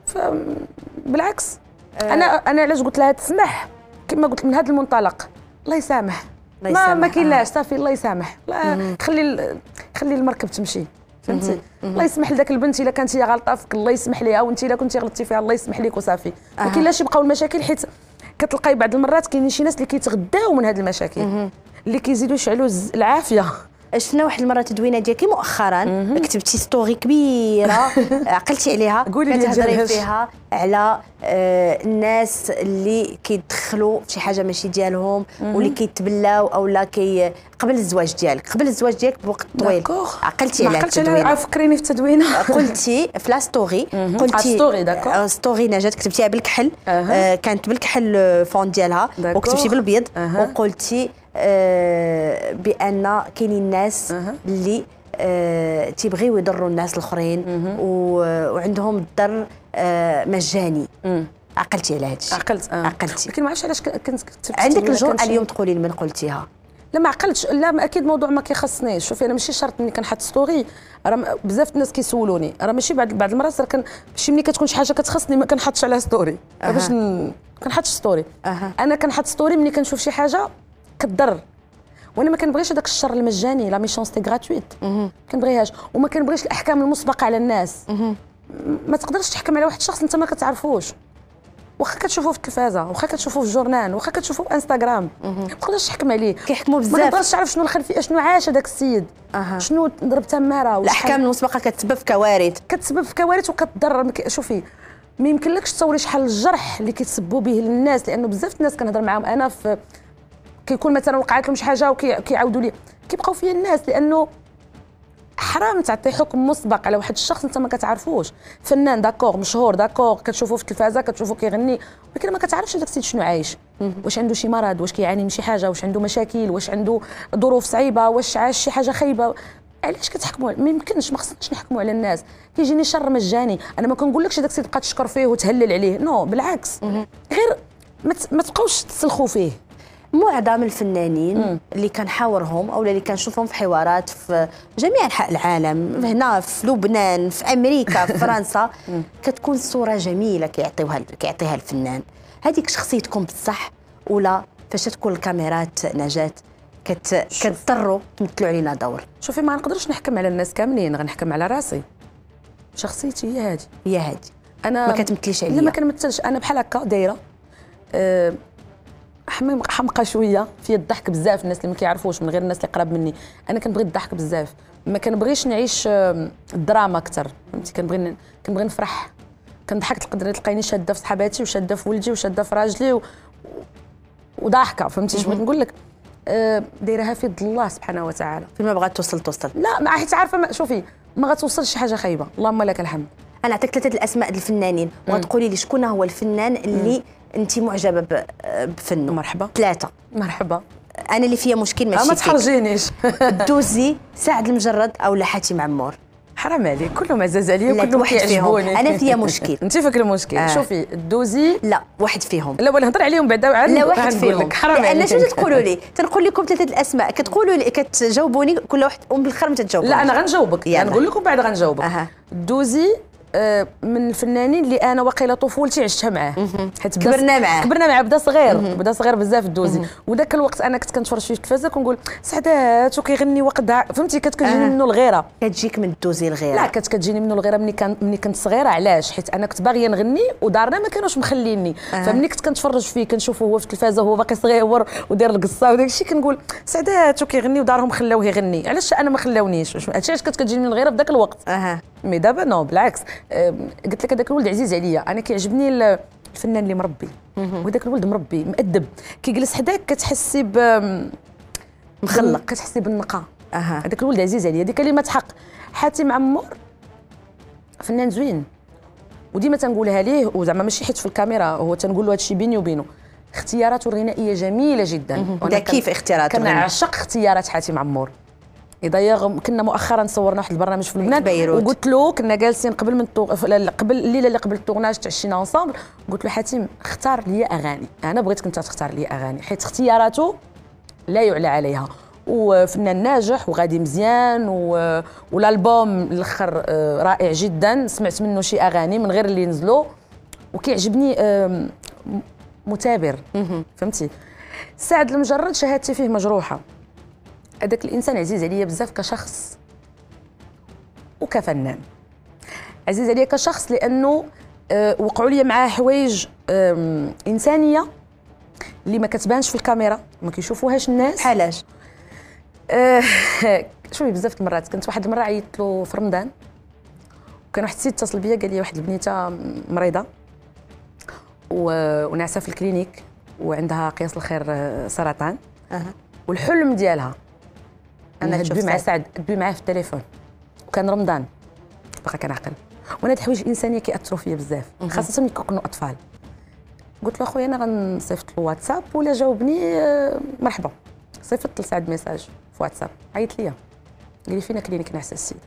فبالعكس آه. أنا أنا علاش قلت لها تسمح؟ كما قلت من هذا المنطلق الله يسامح. ما ما كاينلاش آه. صافي الله يسامح. لا خلي خلي المركب تمشي. فهمتي؟ الله يسمح لذاك البنت إلا كانت هي غلطة فيك الله يسمح ليها وانت إلا كنتي غلطتي فيها الله يسمح لك وصافي. ما كاينلاش يبقاو المشاكل حيت كتلقاي بعض المرات كاينين شي ناس اللي كيتغداو من هذه المشاكل اللي كيزيدوا يشعلوا العافية. شفنا واحد المرة تدوينة ديالك مؤخرا؟ كتبتي story كبيرة عقلتي عليها قولي لي تهضري فيها على آه الناس اللي كيدخلوا في شي حاجة ماشي ديالهم واللي كيتبلاو أو لا كي قبل الزواج ديالك قبل الزواج ديالك بوقت طويل. عقلتي على التدوينه فكريني في التدوينه قلتي في la story قلتي story d'accord story نجات كتبتيها بالكحل. آه كانت بالكحل fond ديالها. وكتبتي بالبيض. وقلتي آه بأن كاينين ناس اللي آه تيبغيو يضروا الناس الآخرين. وعندهم الضر آه مجاني. عقلتي على هذا الشيء عقلت آه. عقلتي. لكن ما عرفتش علاش كنت عندك الجرأه اليوم تقولي لمن قلتيها؟ لا ما عقلتش. لا ما أكيد موضوع ما كيخصنيش شوفي أنا ماشي شرط ملي كنحط story راه بزاف الناس كيسولوني. راه ماشي بعد بعض المرات راه كان ماشي ملي كتكون شي حاجة كتخصني ما كنحطش عليها story أه. باش ن... كنحطش story أه. أنا كنحط story ملي كنشوف شي حاجة كضر وأنا ما كنبغيش هذاك الشر المجاني la méchanceté gratuite ما كنبغيهاش. وما كنبغيش الأحكام المسبقة على الناس. ما تقدرش تحكم على واحد الشخص أنت ما كتعرفوش. واخا كتشوفوه في التلفازة واخا كتشوفوه في الجورنال واخا كتشوفوه في إنستغرام. ما تقدرش تحكم عليه. كيحكموا بزاف. ما تقدرش تعرف شنو الخلفية شنو عاش هذاك السيد. أه. شنو ضرب تمارة الأحكام المسبقة كتسبب في كوارث. كتسبب في كوارث وكتضرر. شوفي ما يمكنلكش تصوري شحال الجرح اللي كيتسبوا به للناس لأنه بزاف الناس كنهضر معاهم. أنا في كيكون مثلا وقعت لهم شي حاجة وكيعاودوا لي. كيبقاو فيا الناس لأنه حرام تعطي حكم مسبق على واحد الشخص انت ما كتعرفوش. فنان d'accord مشهور d'accord كتشوفوه في التلفازة كتشوفوه كيغني ولكن ما كتعرفش داك السيد شنو عايش. واش عنده شي مرض واش كيعاني من شي حاجة واش عنده مشاكل واش عنده ظروف صعيبة واش عاش شي حاجة خايبة. علاش كتحكموا ما يمكنش ما خصناش نحكموا على الناس. كيجيني شر مجاني. أنا ما كنقولكش داك السيد تبقى تشكر فيه وتهلل عليه. نو بالعكس. غير ما تبقاوش تسلخوا فيه. معظم الفنانين مم. اللي كنحاورهم أو اللي كنشوفهم في حوارات في جميع أنحاء العالم هنا في لبنان في أمريكا في فرنسا. كتكون صورة جميلة كيعطيوها كيعطيها الفنان. هذيك شخصيتكم بصح ولا فاش تكون الكاميرات نجاة كت... كتضطروا تمثلوا علينا دور. شوفي ما نقدرش نحكم على الناس كاملين غنحكم على راسي. شخصيتي هي هذه هي هذه أنا ما كتمثليش عليا لا ما كنمثلش. أنا بحال هكا دايرة أه حمقى شوية. في الضحك بزاف الناس اللي ما كيعرفوش من غير الناس اللي قراب مني. أنا كنبغي الضحك بزاف. ما كنبغيش نعيش الدراما أكثر فهمتي؟ كنبغي كنبغي نفرح. كنضحك تقدري تلقيني شادة في صحاباتي وشادة في ولدي وشادة في راجلي و... وضاحكة. فهمتي؟ بغيت نقول لك دايرها في الله سبحانه وتعالى. فين ما بغات توصل توصل. لا ما حيت عارفه ما شوفي ما غتوصلش شي حاجة خايبة. اللهم لك الحمد. أنا عطيك ثلاثة الأسماء الفنانين. وتقولي لي شكون هو الفنان اللي انت معجبة بفنه مرحبا. ثلاثة. مرحبا. أنا اللي فيها مشكل ماشي ما تحرجينيش. الدوزي سعد المجرد أو لحاتي عمور حرام عليك كلهم عزاز عليا وكلهم كيعجبوني. أنا فيها مشكل. أنت فيك المشكل. آه. شوفي الدوزي لا واحد فيهم. لا ولا نهضر عليهم بعدا عاد لا واحد فيهم. حرام عليك. شنو تقولوا لي؟ تنقول لكم ثلاثة الأسماء. كتقولوا لي كتجاوبوني كل واحد ومن الآخر ما تتجاوبوا لا أنا غنجاوبك. يعني نقول لكم بعد غنجاوبك. آه، من الفنانين اللي أنا واقيلا طفولتي عشتها معاه. حيت كبرنا معاه. كبرنا معاه بدا صغير بدا صغير بزاف الدوزي وذاك الوقت أنا كنت كنتفرج فيه في التلفازة كنقول سعدات وكيغني وقتها فهمتي؟ كتجيني آه. منه الغيرة. كتجيك من الدوزي الغيرة. لا كانت كتجيني منه الغيرة ملي كان ملي كنت صغيرة. علاش؟ حيت أنا كنت باغية نغني ودارنا ما كانوش مخليني. آه. فملي كنت كنتفرج فيه كنشوفه هو في التلفازة وهو باقي صغير وداير القصة وداك الشيء كنقول سعدات وكيغني ودارهم خلاوه يغني. علاش أنا ما خلاونيش؟ هادشي علاش كانت كتجيني من الغيرة في ذاك الوقت؟ mais دابا non بالعكس. قلت لك هذاك الولد عزيز عليا أنا كيعجبني الفنان اللي مربي. وهذاك الولد مربي مؤدب. كيجلس حداك كتحسي ب مخلق. كتحسي بالنقاء. أها. هذاك الولد عزيز عليا هذه كلمة حق حاتم عمور فنان زوين. وديما تنقولها ليه وزعما ماشي حيت في الكاميرا هو تنقول له هادشي بيني وبينه. اختياراته الغنائية جميلة جدا. وأنا كيف اختياراته كنعشق اختيارات حاتم عمور. دايوغ كنا مؤخرا صورنا واحد البرنامج في لبنان وقلت له كنا جالسين قبل من ال tou... قبل الليلة اللي قبل ال tournage تعشينا ensemble قلت له حاتم اختار لي أغاني. أنا بغيتك انت تختار لي أغاني حيت اختياراته لا يعلى عليها. وفنان ناجح وغادي مزيان و... والألبوم الأخر آه، رائع جدا. سمعت منه شي أغاني من غير اللي نزلوا وكيعجبني مثابر فهمتي؟ سعد المجرد شهادتي فيه مجروحة. هذاك الإنسان عزيز عليا بزاف كشخص وكفنان. عزيز عليا كشخص لأنه أه وقعوا لي معاه حوايج إنسانية اللي ما كتبانش في الكاميرا ما كيشوفوهاش الناس. بحالاش أه شوفي بزاف المرات كنت واحد المرة عيطت له في رمضان وكان واحد السيد اتصل بيا قال لي واحد البنيتة مريضة ونعسة في الكلينيك وعندها قياس الخير آه، سرطان. أه. والحلم ديالها أنا تدوي مع سعد تدوي معاه في التليفون. وكان رمضان. باقا كنعقل. وأنا هاد الحوايج الانسانيه كيأثروا فيا بزاف. خاصة ملي كنكونوا أطفال. قلت له أخويا أنا غنصيفط له واتساب ولا جاوبني آه، مرحبا. صيفطت لسعد ميساج في واتساب. عيط ليا. قال لي فينا clinique نعسه السيد.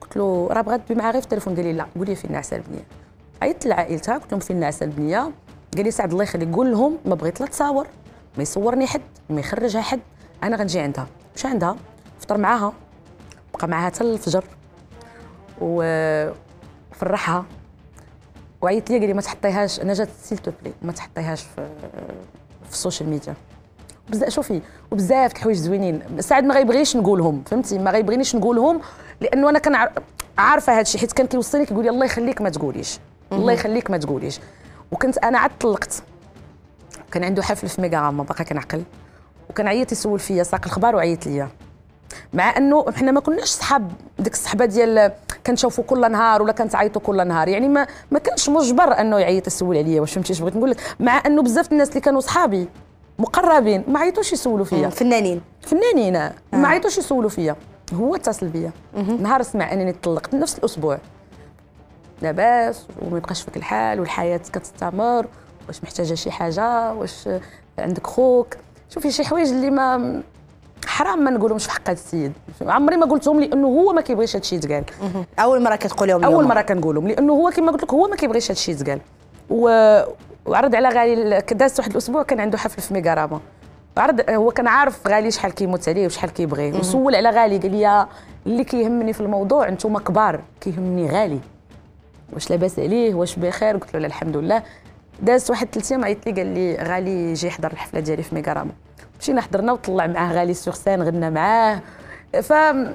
قلت له راه بغات تدوي معاه غير في التليفون؟ قال لي لا. قول لي فين نعسه البنية. عيطت لعائلتها قلت لهم فين نعسه البنية. قال لي سعد الله يخليك قول لهم ما بغيت لا تصاور ما يصورني حد ما يخرجها حد. أنا غنجي عندها. مش عندها فطر معاها بقى معاها حتى الفجر وفرحها وعيط لي قال لي ما تحطيهاش أنا جات s'il te plaît ما تحطيهاش في في ال social media بزاف شوفي وبزاف الحوايج زوينين. سعد ما غيبغيش نقولهم فهمتي؟ ما غيبغينيش نقولهم لأنه أنا كان عارفة هذا الشيء حيت كان كيوصلني كيقول لي الله يخليك ما تقوليش. الله يخليك ما تقوليش. وكنت أنا عاد طلقت كان عنده حفل في ميغاراما باقا كنعقل. وكان عيط يسول فيا ساق الخبر وعيط ليا. مع إنه إحنا ما كناش صحاب ديك الصحبة ديال كنشوفوا كل نهار ولا كنتعيطوا كل نهار. يعني ما ما كانش مجبر إنه يعيط يسول عليا واش فهمتي اش بغيت نقول لك؟ مع إنه بزاف الناس اللي كانوا صحابي مقربين ما عيطوش يسولوا فيا. فنانين. فنانين آه. ما عيطوش يسولوا فيا. هو اتصل بيا. نهار سمع إنني طلقت نفس الأسبوع. لاباس وما يبقاش فيك الحال والحياة كتستمر واش محتاجة شي حاجة واش عندك خوك. شوفي شي حوايج اللي ما حرام ما نقولهمش في حق هذا السيد. عمري ما قلتهم لأنه هو ما كيبغيش هذا الشيء يتقال أول مرة كتقوليهم أول مرة كنقولهم لأنه هو كما قلت لك هو ما كيبغيش هذا الشيء يتقال و... وعرض على غالي دازت واحد الأسبوع كان عنده حفل في ميغاراما. عرض هو كان عارف غالي شحال كيموت عليه وشحال كيبغيه وسول على غالي قال لي اللي كيهمني في الموضوع أنتم كبار كيهمني غالي. واش لاباس عليه؟ واش بخير؟ قلت له الحمد لله. دازت واحد ثلاث أيام عيط لي قال لي غالي يجي يحضر الحفلة ديالي في ميغارام مشينا حضرنا وطلع معاه غالي سور سين غنى معاه. ف هاد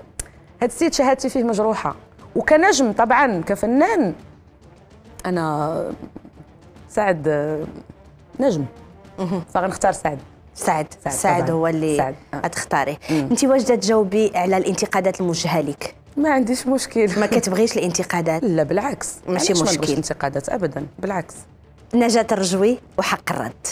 السيد شهادتي فيه مجروحة. وكنجم طبعا كفنان. أنا سعد نجم. فغنختار سعد. سعد سعد سعد. هو اللي سعد،. غتختاريه انت واجده تجاوبي على الانتقادات الموجهة لك؟ ما عنديش مشكل. ما كتبغيش الانتقادات؟ لا بالعكس. ماشي ما مشكل. نبغيش انتقادات ابدا. بالعكس. نجاة الرجوي وحق الرد.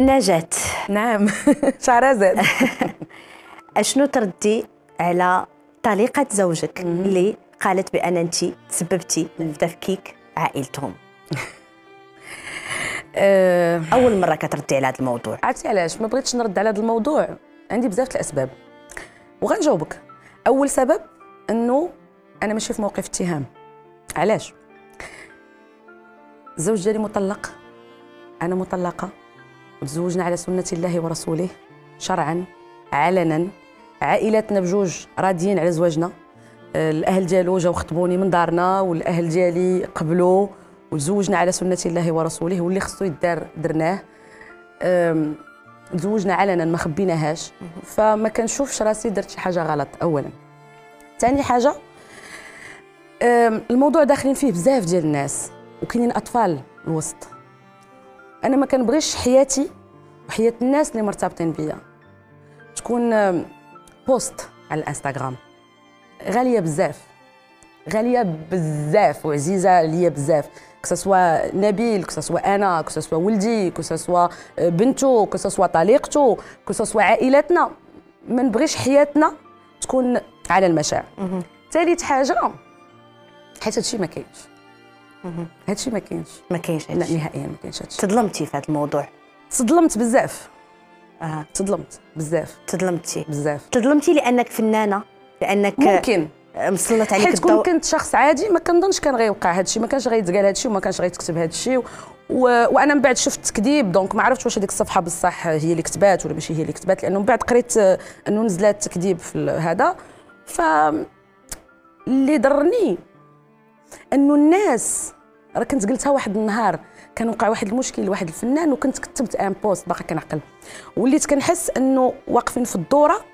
نجاة. نعم. شعرازاد أشنو تردي على طليقة زوجك اللي قالت بأن أنت تسببتي في تفكيك عائلتهم؟ أه. أول مرة كتردي على هذا الموضوع. عرفتي علاش؟ ما بغيتش نرد على هذا الموضوع. عندي بزاف الأسباب. وغنجاوبك. أول سبب انه أنا ماشي في موقف اتهام. علاش؟ الزوج ديالي مطلق. أنا مطلقة. وتزوجنا على سنة الله ورسوله. شرعا علنا. عائلاتنا بجوج راضيين على زواجنا. آه، الأهل ديالو جاو خطبوني من دارنا والأهل ديالي قبلوا وتزوجنا على سنة الله ورسوله واللي خصو يدار درناه. تزوجنا علنا ما خبيناهاش. فما كنشوفش راسي درت شي حاجة غلط اولا. ثاني حاجة الموضوع داخلين فيه بزاف ديال الناس وكاينين أطفال الوسط. أنا ما كنبغيش حياتي وحياة الناس اللي مرتبطين بيا تكون بوست على الانستغرام غالية بزاف غالية بزاف وعزيزة ليا بزاف. كسوا نبيل كسوا أنا كسوا ولدي كسوا بنته كسوا طليقته كسوا عائلتنا ما نبغيش حياتنا تكون على المشاع ثالث حاجة حيت هادشي ما كاينش. هادشي ما كاينش. ما كاينش لا هادشي. نهائيا ما كاينش هادشي. تظلمتي في هذا الموضوع. تصدمت بزاف. آه. تصدمت بزاف. تظلمتي. بزاف. تظلمتي لأنك فنانة؟ لأنك ممكن. مسلط عليك حيت كون كنت شخص عادي ما كنظنش كان غيوقع هذا الشيء ما كانش غيتقال هذا الشيء وما كانش غيتكتب هذا الشيء و... و... وأنا من بعد شفت تكذيب donc ما عرفتش واش هذيك الصفحة بصح هي اللي كتبات ولا ماشي هي اللي كتبات. لأنه من بعد قريت آه، أنه نزلات تكذيب في هذا. ف اللي ضرني انه الناس راه كنت قلتها واحد النهار كان وقع واحد المشكل لواحد الفنان وكنت كتبت un post باقي كنعقل. وليت كنحس انه واقفين في الدورة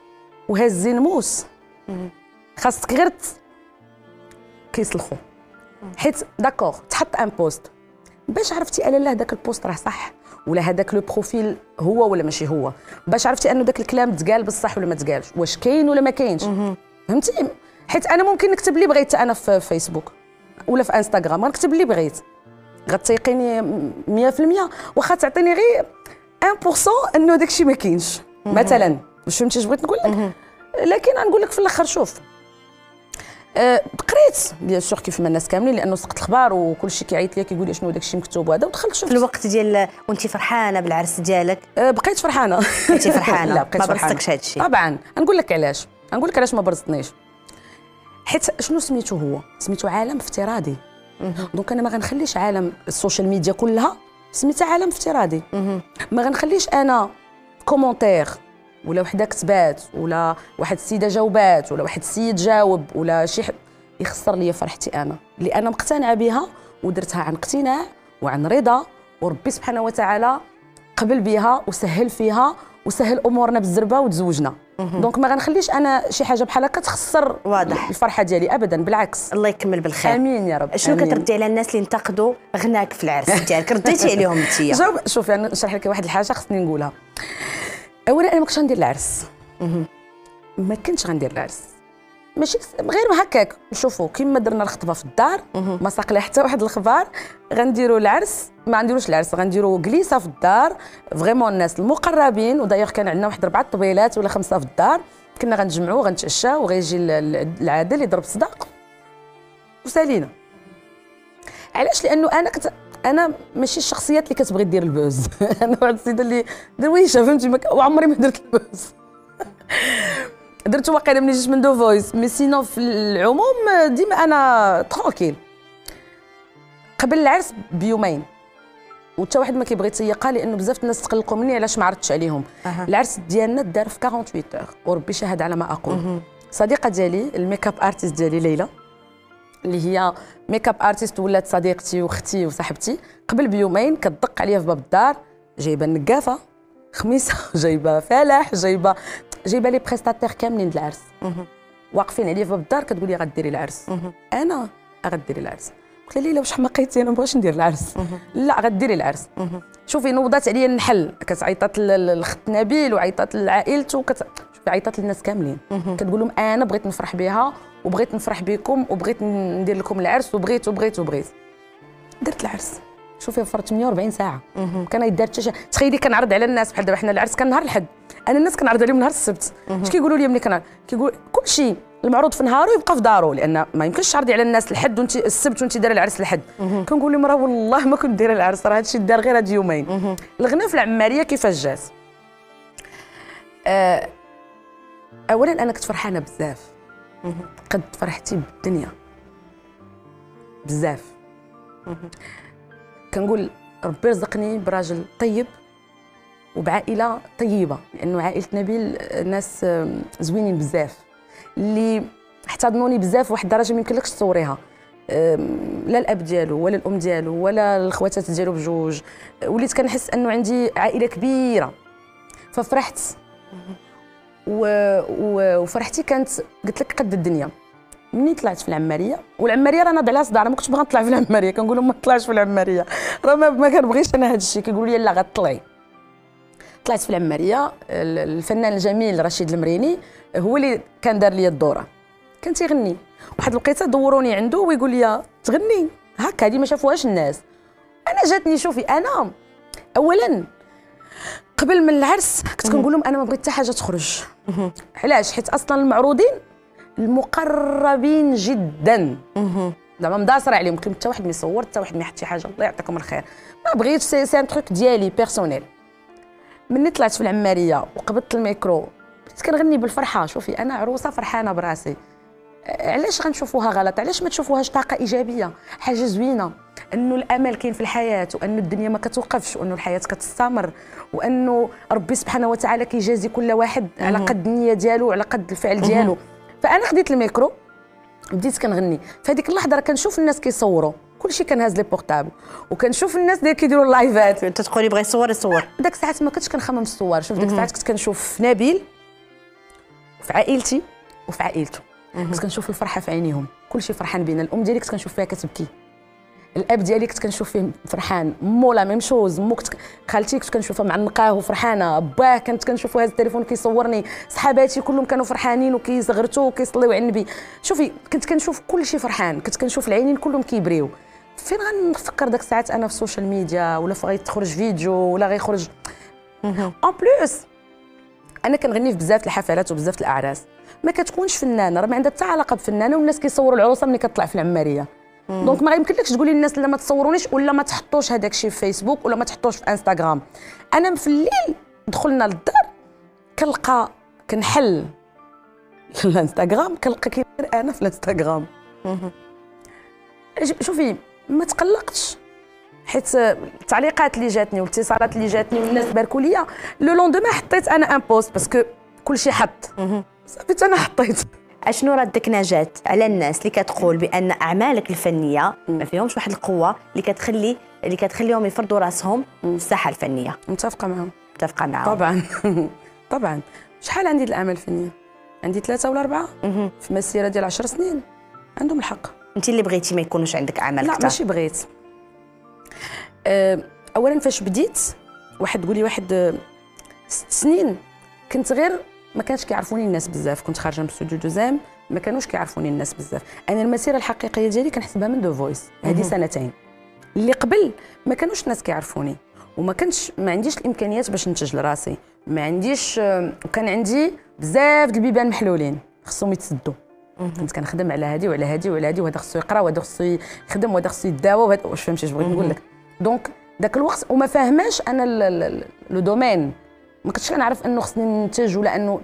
وهازين موس. خاصك غير كيسلخوا حيت d'accord تحط un post. باش عرفتي الا لا داك ال post راه صح ولا هذاك le profil هو ولا ماشي هو. باش عرفتي انه داك الكلام تقال بصح ولا ما تقالش واش كاين ولا ما كاينش. فهمتي؟ حيت أنا ممكن نكتب اللي بغيت أنا في فيسبوك ولا في إنستغرام غنكتب اللي بغيت. غتيقيني 100% واخا تعطيني غير 1% إنه داكشي ما كاينش. مثلا واش فهمتي اش بغيت نقول لك؟ لكن غنقول لك في الآخر شوف آه، قريت bien sûr كيف ما الناس كاملين لأنه سقط الاخبار وكل شيء كيعيط لي كيقول لي شنو داك الشيء مكتوب وهذا ودخلت شفت. في الوقت ديال وأنت فرحانة بالعرس ديالك؟ آه، بقيت فرحانة. كنتي فرحانة. لا بقيت ما. برزتكش هاد الشيء. طبعا. نقول لك علاش. نقول لك علاش ما برزتنيش. حيت شنو سميتو هو؟ سميتو عالم افتراضي. donc أنا ما غنخليش عالم ال en: social media كلها سميتها عالم افتراضي. ما غنخليش أنا commentaire ولا وحدة كتبات ولا واحد السيدة جاوبات ولا واحد السيد جاوب ولا شي حد يخسر لي فرحتي أنا. اللي أنا مقتنعه بها ودرتها عن اقتناع وعن رضا وربي سبحانه وتعالى قبل بها وسهل فيها وسهل أمورنا بالزربة وتزوجنا. دونك ما غنخليش أنا شي حاجة بحال هكا تخسر واضح. الفرحة ديالي ابدا بالعكس. الله يكمل بالخير. آمين يا رب شنو. كتردي على الناس اللي انتقدوا غناك في العرس ديالك؟ رديتي عليهم انت. جاوب شوفي أنا نشرح لك واحد الحاجة خصني نقولها. أولا أنا ما كنتش غندير العرس. ما كنتش غندير العرس. ماشي غير هكاك. شوفوا كيما درنا الخطبة في الدار ما ساق لها حتى واحد الخبار غنديروا العرس. ما غنديروش العرس غنديروا جليسه في الدار. vraiment الناس المقربين ودايوغ كان عندنا واحد اربعه طبيلات ولا خمسة في الدار. كنا غنجمعوا غنتعشاو وغيجي ال- ال- العدل يضرب صداق. وسالينا علاش؟ لأنه أنا كنت أنا ماشي الشخصيات اللي كتبغي دير ال buzz. أنا واحد السيدة اللي درويشة فهمتي؟ وعمري ما درت ال buzz. درت واقيلا ملي جيت من The Voice. mais sinon في العموم ديما أنا tranquille قبل العرس بيومين. وتا واحد ما كيبغي يتيقها لأنه بزاف الناس تقلقوا مني علاش ما عرضتش عليهم. أها. العرس ديالنا دار في 48 heures وربي شاهد على ما أقول. صديقة ديالي ال make-up artist ديالي ليلى اللي هي make-up artist ولات صديقتي واختي وصاحبتي قبل بيومين كتدق عليا في باب الدار. جايبة نقافة خميسة جايبة فلاح جايبة جايبة لي بريستاتير كاملين العرس. واقفين عليا في باب الدار كتقول لي غديري العرس. أنا غديري العرس. قلت لها ليلى واش حماقيتي؟ أنا ما بغيتش ندير العرس. لا غديري العرس. شوفي نوضات عليا النحل. كتعيطات للخت نبيل وعيطات لعائلته وكت... شوفي عيطات للناس كاملين. كتقول لهم أنا بغيت نفرح بها وبغيت نفرح بكم وبغيت ندير لكم العرس وبغيت وبغيت وبغيت. درت العرس. شوفي وفرت 140 ساعة. كان يدار تخيلي كنعرض على الناس. بحال دابا حنا العرس كان نهار الحد. أنا الناس كنعرض عليهم نهار السبت. اش كيقولوا لي ملي كنعرض؟ كيقول كل شيء المعروض في نهارو يبقى في دارو لأن ما يمكنش تعرضي على الناس الحد وانت السبت وانت دايرة العرس الحد. كنقول لهم راه والله ما كنت دايرة العرس راه هادشي دار غير هاد يومين الغنى في العمارية كيفاش جات آه، اولا أنا كنت فرحانة بزاف. قد فرحتي بالدنيا. بزاف. كنقول ربي رزقني براجل طيب. وبعائلة طيبة لأنه عائلة نبيل ناس زوينين بزاف. اللي احتضنوني بزاف واحد الدرجة ما يمكنلكش تصوريها. لا الأب ديالو ولا الأم ديالو ولا الخواتات ديالو بجوج. وليت كنحس أنه عندي عائلة كبيرة. ففرحت. و... و... وفرحتي كانت قلت لك قد الدنيا. مني طلعت في العمارية؟ والعمارية رانا على صداع ما كنتش باغا نطلع في العمارية. كنقول لهم ما تطلعش في العمارية. راه ما كنبغيش أنا هذا الشيء. كيقولوا لي لا غتطلعي. طلعت في العمارية ال- الفنان الجميل رشيد المريني هو اللي كان دار لي الدورة. كان تيغني. واحد الوقيته دوروني عنده ويقول لي تغني. هكا هذه ما شافوهاش الناس. أنا جاتني شوفي أنا اولا قبل من العرس كنت كنقول لهم أنا ما بغيت حتى حاجة تخرج. علاش؟ حيت أصلا المعروضين المقربين جدا. زعما مداصر عليهم قلت حتى واحد ما يصور حتى واحد ما يحط شي حاجة الله يعطيكم الخير. ما بغيتش c'est un truc ديالي personnel مني طلعت في العمارية وقبضت الميكرو. بديت كنغني بالفرحة شوفي أنا عروسة فرحانة براسي. علاش غنشوفوها غلط؟ علاش ما تشوفوهاش طاقة إيجابية؟ حاجة زوينة. أنه الأمل كاين في الحياة وأنه الدنيا ما كتوقفش وأنه الحياة كتستمر. وأنه ربي سبحانه وتعالى كيجازي كل واحد على قد النية ديالو وعلى قد الفعل ديالو. فأنا خديت الميكرو بديت كنغني. في هذيك اللحظة راه كنشوف الناس كيصوروا. كلشي كيهز les portables. وكنشوف الناس اللي كيديروا اللايفات. انت تقولي بغى يصور يصور داك الساعات ما كنتش كنخمم الصور. شوف داك الساعات كنت كنشوف في نبيل في عائلتي وفي عائلته. كنت كنشوف الفرحة في عينيهم. كلشي فرحان بينا. الأم ديالي كنت كنشوف فيها كتبكي. الأب ديالي كنت كنشوف فيه فرحان. مو la même chose. مو كنت خالتي كنت كنشوفها معنقاه وفرحانه باه كنت كنشوفو هذا التليفون كيصورني. صحاباتي كلهم كانوا فرحانين وكيزغرتوا وكيصليو على النبي. شوفي كنت كنشوف كل شيء فرحان. كنت كنشوف العينين كلهم كيبريو. فين غنفكر داك الساعات أنا في ال social media ولا في غيتخرج فيديو؟ ولا غيخرج؟ en plus أنا كنغني في بزاف الحفلات وبزاف الأعراس. ما كتكونش فنانه راه ما عندها حتى علاقة بفنانه والناس كيصوروا العروسة ملي كتطلع في العمارية. donc ما يمكنلكش تقولي للناس لا ما تصورونيش ولا ما تحطوش هذاك الشيء في فيسبوك ولا ما تحطوش في انستغرام أنا في الليل دخلنا للدار كنلقى كنحل. الإنستغرام كنلقى كاين غير أنا في الإنستغرام. شوفي ما تقلقتش. حيت التعليقات اللي جاتني والاتصالات اللي جاتني والناس باركوا ليا le lendemain حطيت أنا un post parce que كلشي حط. صافي أنا حطيت. أشنو ردك نجاة على الناس اللي كتقول بأن أعمالك الفنية ما فيهمش واحد القوة اللي كتخلي اللي كتخليهم يفرضوا راسهم في الساحه الفنية؟ متفقة معاهم. متفقة معاهم. طبعا. طبعا. شحال عندي الأعمال الفنية؟ عندي ثلاثة ولا أربعة؟ في مسيرة ديال 10 سنين. عندهم الحق. انت اللي بغيتي ما يكونوش عندك أعمال لا ماشي بغيت. أه، اولا فاش بديت واحد تقولي واحد أه، ست سنين. كنت غير ما كانش كيعرفوني الناس بزاف. كنت خارجة من استوديو دوزام ما كانوش كيعرفوني الناس بزاف. أنا المسيرة الحقيقية ديالي كنحسبها من The Voice هذه سنتين. اللي قبل ما كانوش الناس كيعرفوني. وما كانش ما عنديش الإمكانيات باش ننتج لراسي ما عنديش أه، وكان عندي بزاف البيبان محلولين. خصهم يتسدوا. كنت كنخدم على هادي وعلى هادي وعلى هادي وهذا خصو يقرا وهذا خصو يخدم وهذا خصو يداوى واش فهمتي اش بغيت نقول لك؟ donc ذاك الوقت وما فاهماش أنا le domaine. ما كنتش كنعرف أنه خصني ننتج ولا أنه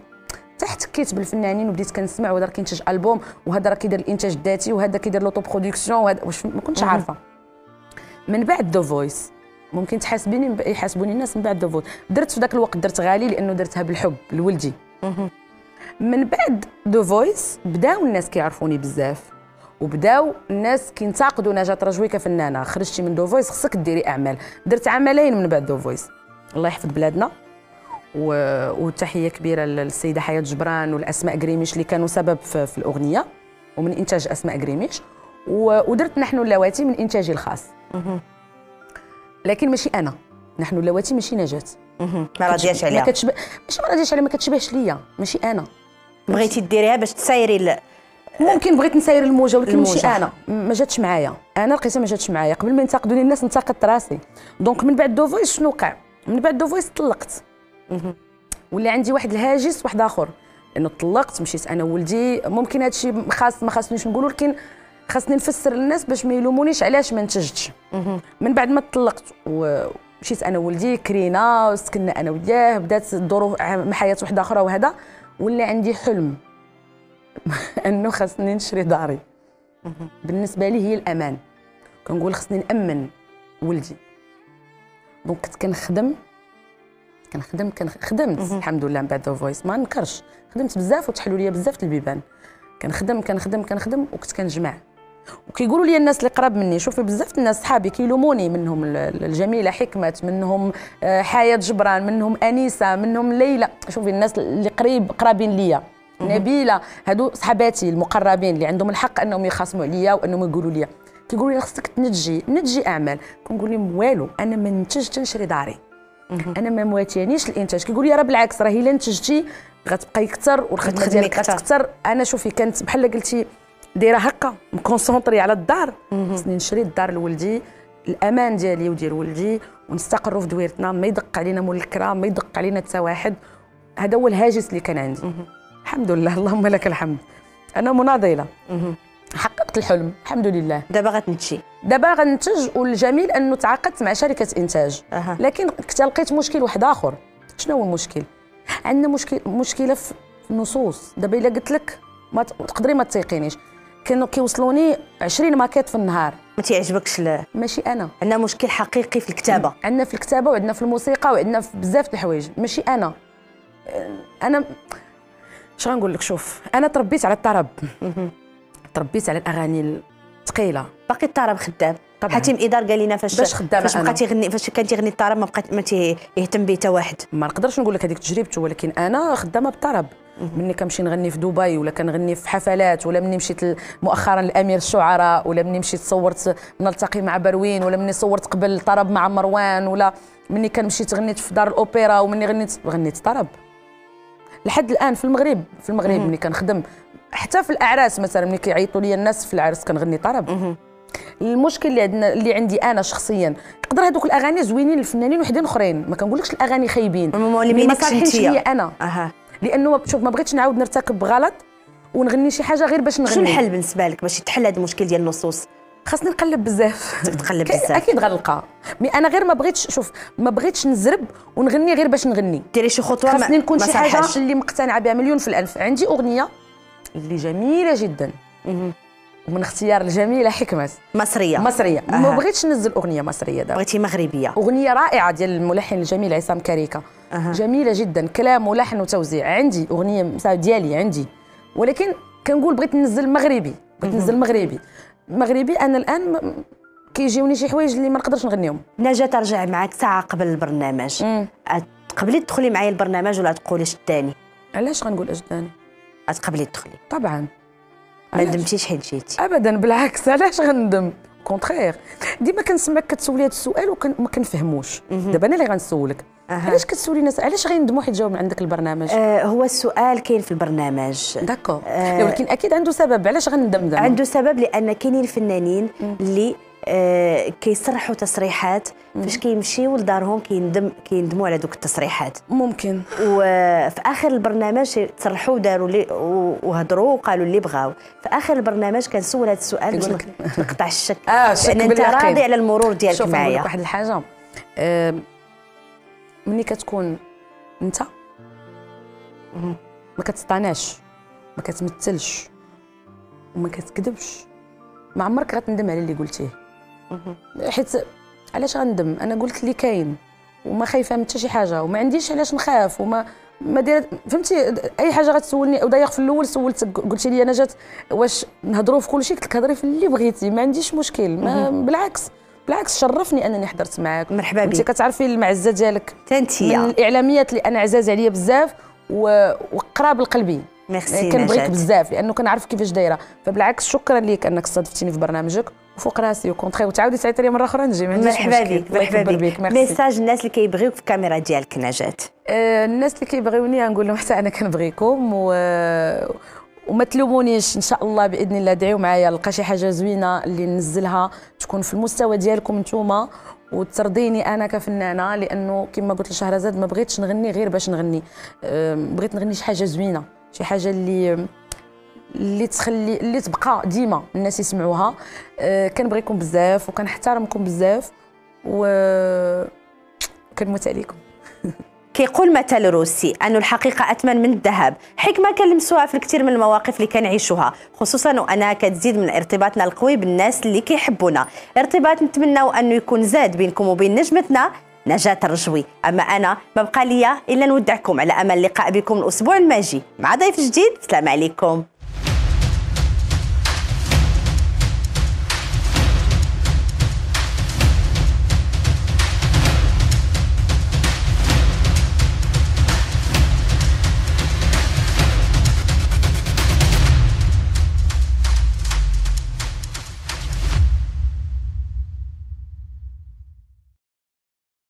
حتى احتكيت بالفنانين وبديت كنسمع وهذا راه كينتج ألبوم وهذا راه كيدير الإنتاج الذاتي وهذا كيدير l'autoproduction وهذا واش ما كنتش عارفة. من بعد The Voice ممكن تحاسبيني يحاسبوني الناس من بعد The Voice درت في ذاك الوقت درت غالي لأنه درتها بالحب لولدي. من بعد The Voice بداو الناس كيعرفوني بزاف وبداو الناس كينتقدوا نجاة رجوي كفنانه خرجتي من The Voice خصك ديري أعمال. درت عملين من بعد The Voice الله يحفظ بلادنا و... وتحيه كبيرة للسيدة حياة جبران ولأسماء قريميش اللي كانوا سبب في, في الأغنية ومن إنتاج أسماء قريميش و... ودرت نحن اللواتي من إنتاجي الخاص. لكن ماشي أنا. نحن اللواتي ماشي نجاة. ما راضياش عليها ما كتشبه ماشي ما راضياش عليها ما كتشبهش ليا. ماشي أنا. بغيتي ديريها باش تسايري ل... ممكن بغيت نساير الموجة ولكن ماشي. أنا. ما جاتش معايا. أنا لقيتها ما جاتش معايا. قبل ما ينتقدوني الناس انتقدت راسي. donc من بعد The Voice شنو وقع؟ من بعد The Voice طلقت. ولا عندي واحد الهاجس واحد آخر. لأنه طلقت مشيت أنا وولدي. ممكن هادشي خاص ما خاصنيش نقولوا ولكن خاصني نفسر للناس باش ما يلومونيش علاش ما نتجتش. من بعد ما طلقت ومشيت أنا وولدي كرينا سكننا أنا وياه بدات الظروف مع حياة واحدة أخرى وهذا. ولا عندي حلم؟ أنه خاصني نشري داري. بالنسبة لي هي الأمان. كنقول خاصني نأمن ولدي. donc كنت كنخدم كنخدم كنخ- خدمت الحمد لله من بعد Voice ما نكرش. خدمت بزاف وتحلوا لي بزاف البيبان. كنخدم كنخدم كنخدم وكنت كنجمع. وكيقولوا لي الناس اللي قراب مني شوفي بزاف الناس صحابي كيلوموني منهم ال- الجميلة حكمة منهم آه، حياة جبران منهم أنيسة منهم ليلى. شوفي الناس اللي قريب قرابين ليا. نبيلة هادو صحاباتي المقربين اللي عندهم الحق أنهم يخاصموا عليا وأنهم يقولوا لي كيقولوا لي خصك تنتجي نتجي اعمال كنقول لهم والو أنا ما ننتجش تنشري داري. أنا ما مواتيانيش الإنتاج. كيقول لي راه بالعكس راه الا نتجتي غتبقى يكثر والخدمة ديالك. غتكثر أنا شوفي كانت بحال قلتي دايرة هكا مكونسونطري على الدار. خصني نشري الدار لولدي الأمان ديالي وديال ولدي ونستقروا في دويرتنا ما يدق علينا مول الكرا ما يدق علينا حتى واحد. هذا هو الهاجس اللي كان عندي. الحمد لله اللهم لك الحمد. أنا مناضلة. حققت الحلم. الحمد لله. دابا غتنتجي دابا غنتج والجميل أنه تعاقدت مع شركة إنتاج. أها. لكن كنت لقيت مشكل واحد آخر. شنو هو المشكل؟ عندنا مشكل مشكلة في النصوص. دابا إلا قلت لك ما تقدري ما تثيقينيش كانوا كيوصلوني 20 ماكيت في النهار. ما تيعجبكش ل... ماشي أنا. عندنا مشكل حقيقي في الكتابة. عندنا في الكتابة وعندنا في الموسيقى وعندنا في بزاف د الحوايج. ماشي أنا. أه، أنا اش غنقول لك؟ شوف أنا تربيت على الطرب. تربيت على الأغاني الثقيلة. باقي الطرب خدام. طبعاً. حاتم إدار قال لنا فاش باش خدامة فاش. بقى تيغني فاش كان تيغني الطرب ما بقى ما تيهتم به حتى واحد. ما نقدرش نقول لك هذيك تجربته ولكن أنا خدامة بالطرب مني كنمشي نغني في دبي ولا كنغني في حفلات ولا مني مشيت مؤخرا لأمير الشعراء ولا مني مشيت صورت نلتقي مع بروين ولا مني صورت قبل الطرب مع مروان ولا مني كنمشي غنيت في دار الأوبرا ومني غنيت غنيت طرب. لحد الآن في المغرب في المغرب ملي كنخدم. حتى في الأعراس مثلا ملي كيعيطوا لي الناس في العرس كنغني طرب. المشكل اللي عندنا اللي عندي أنا شخصيا نقدر هذوك الأغاني زوينين للفنانين وحدين أخرين ما كنقولكش الأغاني خايبين. ما- صالحينش. ليا أنا. أها. لأنه شوف ما بغيتش نعاود نرتكب غلط ونغني شي حاجة غير باش نغني. شنو الحل بالنسبة لك باش يتحل هذا المشكل ديال النصوص؟ خاصني نقلب بزاف. تقلب بزاف. أكيد غنلقى. مي أنا غير ما بغيتش شوف ما بغيتش نزرب ونغني غير باش نغني. ديري شي خطوة خاصني نكون شي حاجة. اللي مقتنعة بها مليون في الألف. عندي أغنية اللي جميلة جدا. ومن اختيار الجميلة حكمة. مصرية. مصرية. أها. ما بغيتش ننزل أغنية مصرية دابا. بغيتي مغربية. أغنية رائعة ديال الملحن الجميل عصام كاريكا. أها. جميلة جدا. كلام ولحن وتوزيع. عندي أغنية ديالي عندي. ولكن كنقول بغيت ننزل مغربي. بغيت ننزل مغربي. مغربي أنا الآن م- كيجيوني شي حوايج اللي ما نقدرش نغنيهم. نجاة ترجع معك ساعة قبل البرنامج. قبلي تدخلي معايا البرنامج ولا تقولي شداني علاش غنقول اجداني تقبلي تدخلي. طبعا. ما؟ ندمتيش حيت جيتي. ابدا بالعكس علاش غندم كونترير ديما كنسمعك كتسولي هذا السؤال وما كنفهموش. دابا أنا اللي غنسولك. أها. علاش كتسولي الناس؟ علاش غيندموا حيت جاوب من عندك البرنامج؟ آه هو السؤال كاين في البرنامج. d'accord. ولكن أكيد عنده سبب. علاش غندم دابا؟ عنده سبب لأن كاينين الفنانين اللي آه كيصرحوا تصريحات. فاش كيمشيو لدارهم كيندم كيندموا على دوك التصريحات. ممكن. وفي آخر البرنامج تصرحوا داروا وهضروا وقالوا اللي بغاو. في آخر البرنامج كنسول هذا السؤال باش نقطع الشك. آه شك أنت. راضي على المرور ديالك شوف معايا. واحد الحاجة. آه، ملي كتكون أنت ما كتصطنعش ما كتمثلش وما كتكذبش. ما عمرك غتندم على اللي قلتيه. حيت علاش غندم؟ أنا قلت اللي كاين وما خايفة من حتى شي حاجة وما عنديش علاش نخاف وما ما دايره فهمتي؟ أي حاجة غتسولني أو دايق في الأول سولتك قلتي لي أنا جات واش نهضروا في كل شيء قلت لك هضري في اللي بغيتي ما عنديش مشكل ما بالعكس بالعكس شرفني أنني حضرت معاك. مرحبا بك انت كتعرفي المعزة ديالك. نتيا من الإعلاميات اللي أنا عزاز عليا بزاف وقراب لقلبي ميرسي كنبغيك بزاف لأنه كنعرف كيفاش دايرة. فبالعكس شكرا لك أنك استضفتيني في برنامجك. وفوق راسي و au contraire وتعاودي تعيطي لي مرة أخرى نجي ما عنديش مرحبا بك مرحبا بك. بك message الناس اللي كيبغيوك في الكاميرا ديالك نجاة آه الناس اللي كيبغيوني نقول لهم حتى أنا كنبغيكم و وما تلومونيش إن شاء الله بإذن الله. دعيو معايا نلقى شي حاجة زوينة اللي ننزلها تكون في المستوى ديالكم نتوما وترضيني أنا كفنانة لأنه كما قلت لشهرزاد ما بغيتش نغني غير باش نغني. بغيت نغني شي حاجة زوينة شي حاجة اللي اللي تخلي اللي تبقى ديما الناس يسمعوها. أه كنبغيكم بزاف وكنحترمكم بزاف و كنموت عليكم. كيقول مثل روسي أن الحقيقة أثمن من الذهب. حكمة كنلمسوها في الكثير من المواقف اللي كنعيشوها خصوصا وأنها كتزيد من ارتباطنا القوي بالناس اللي كيحبونا. ارتباط نتمناو أنه يكون زاد بينكم وبين نجمتنا نجاة الرجوي. أما أنا ما بقى ليا إلا نودعكم على أمل اللقاء بكم الأسبوع الماجي. مع ضيف جديد السلام عليكم.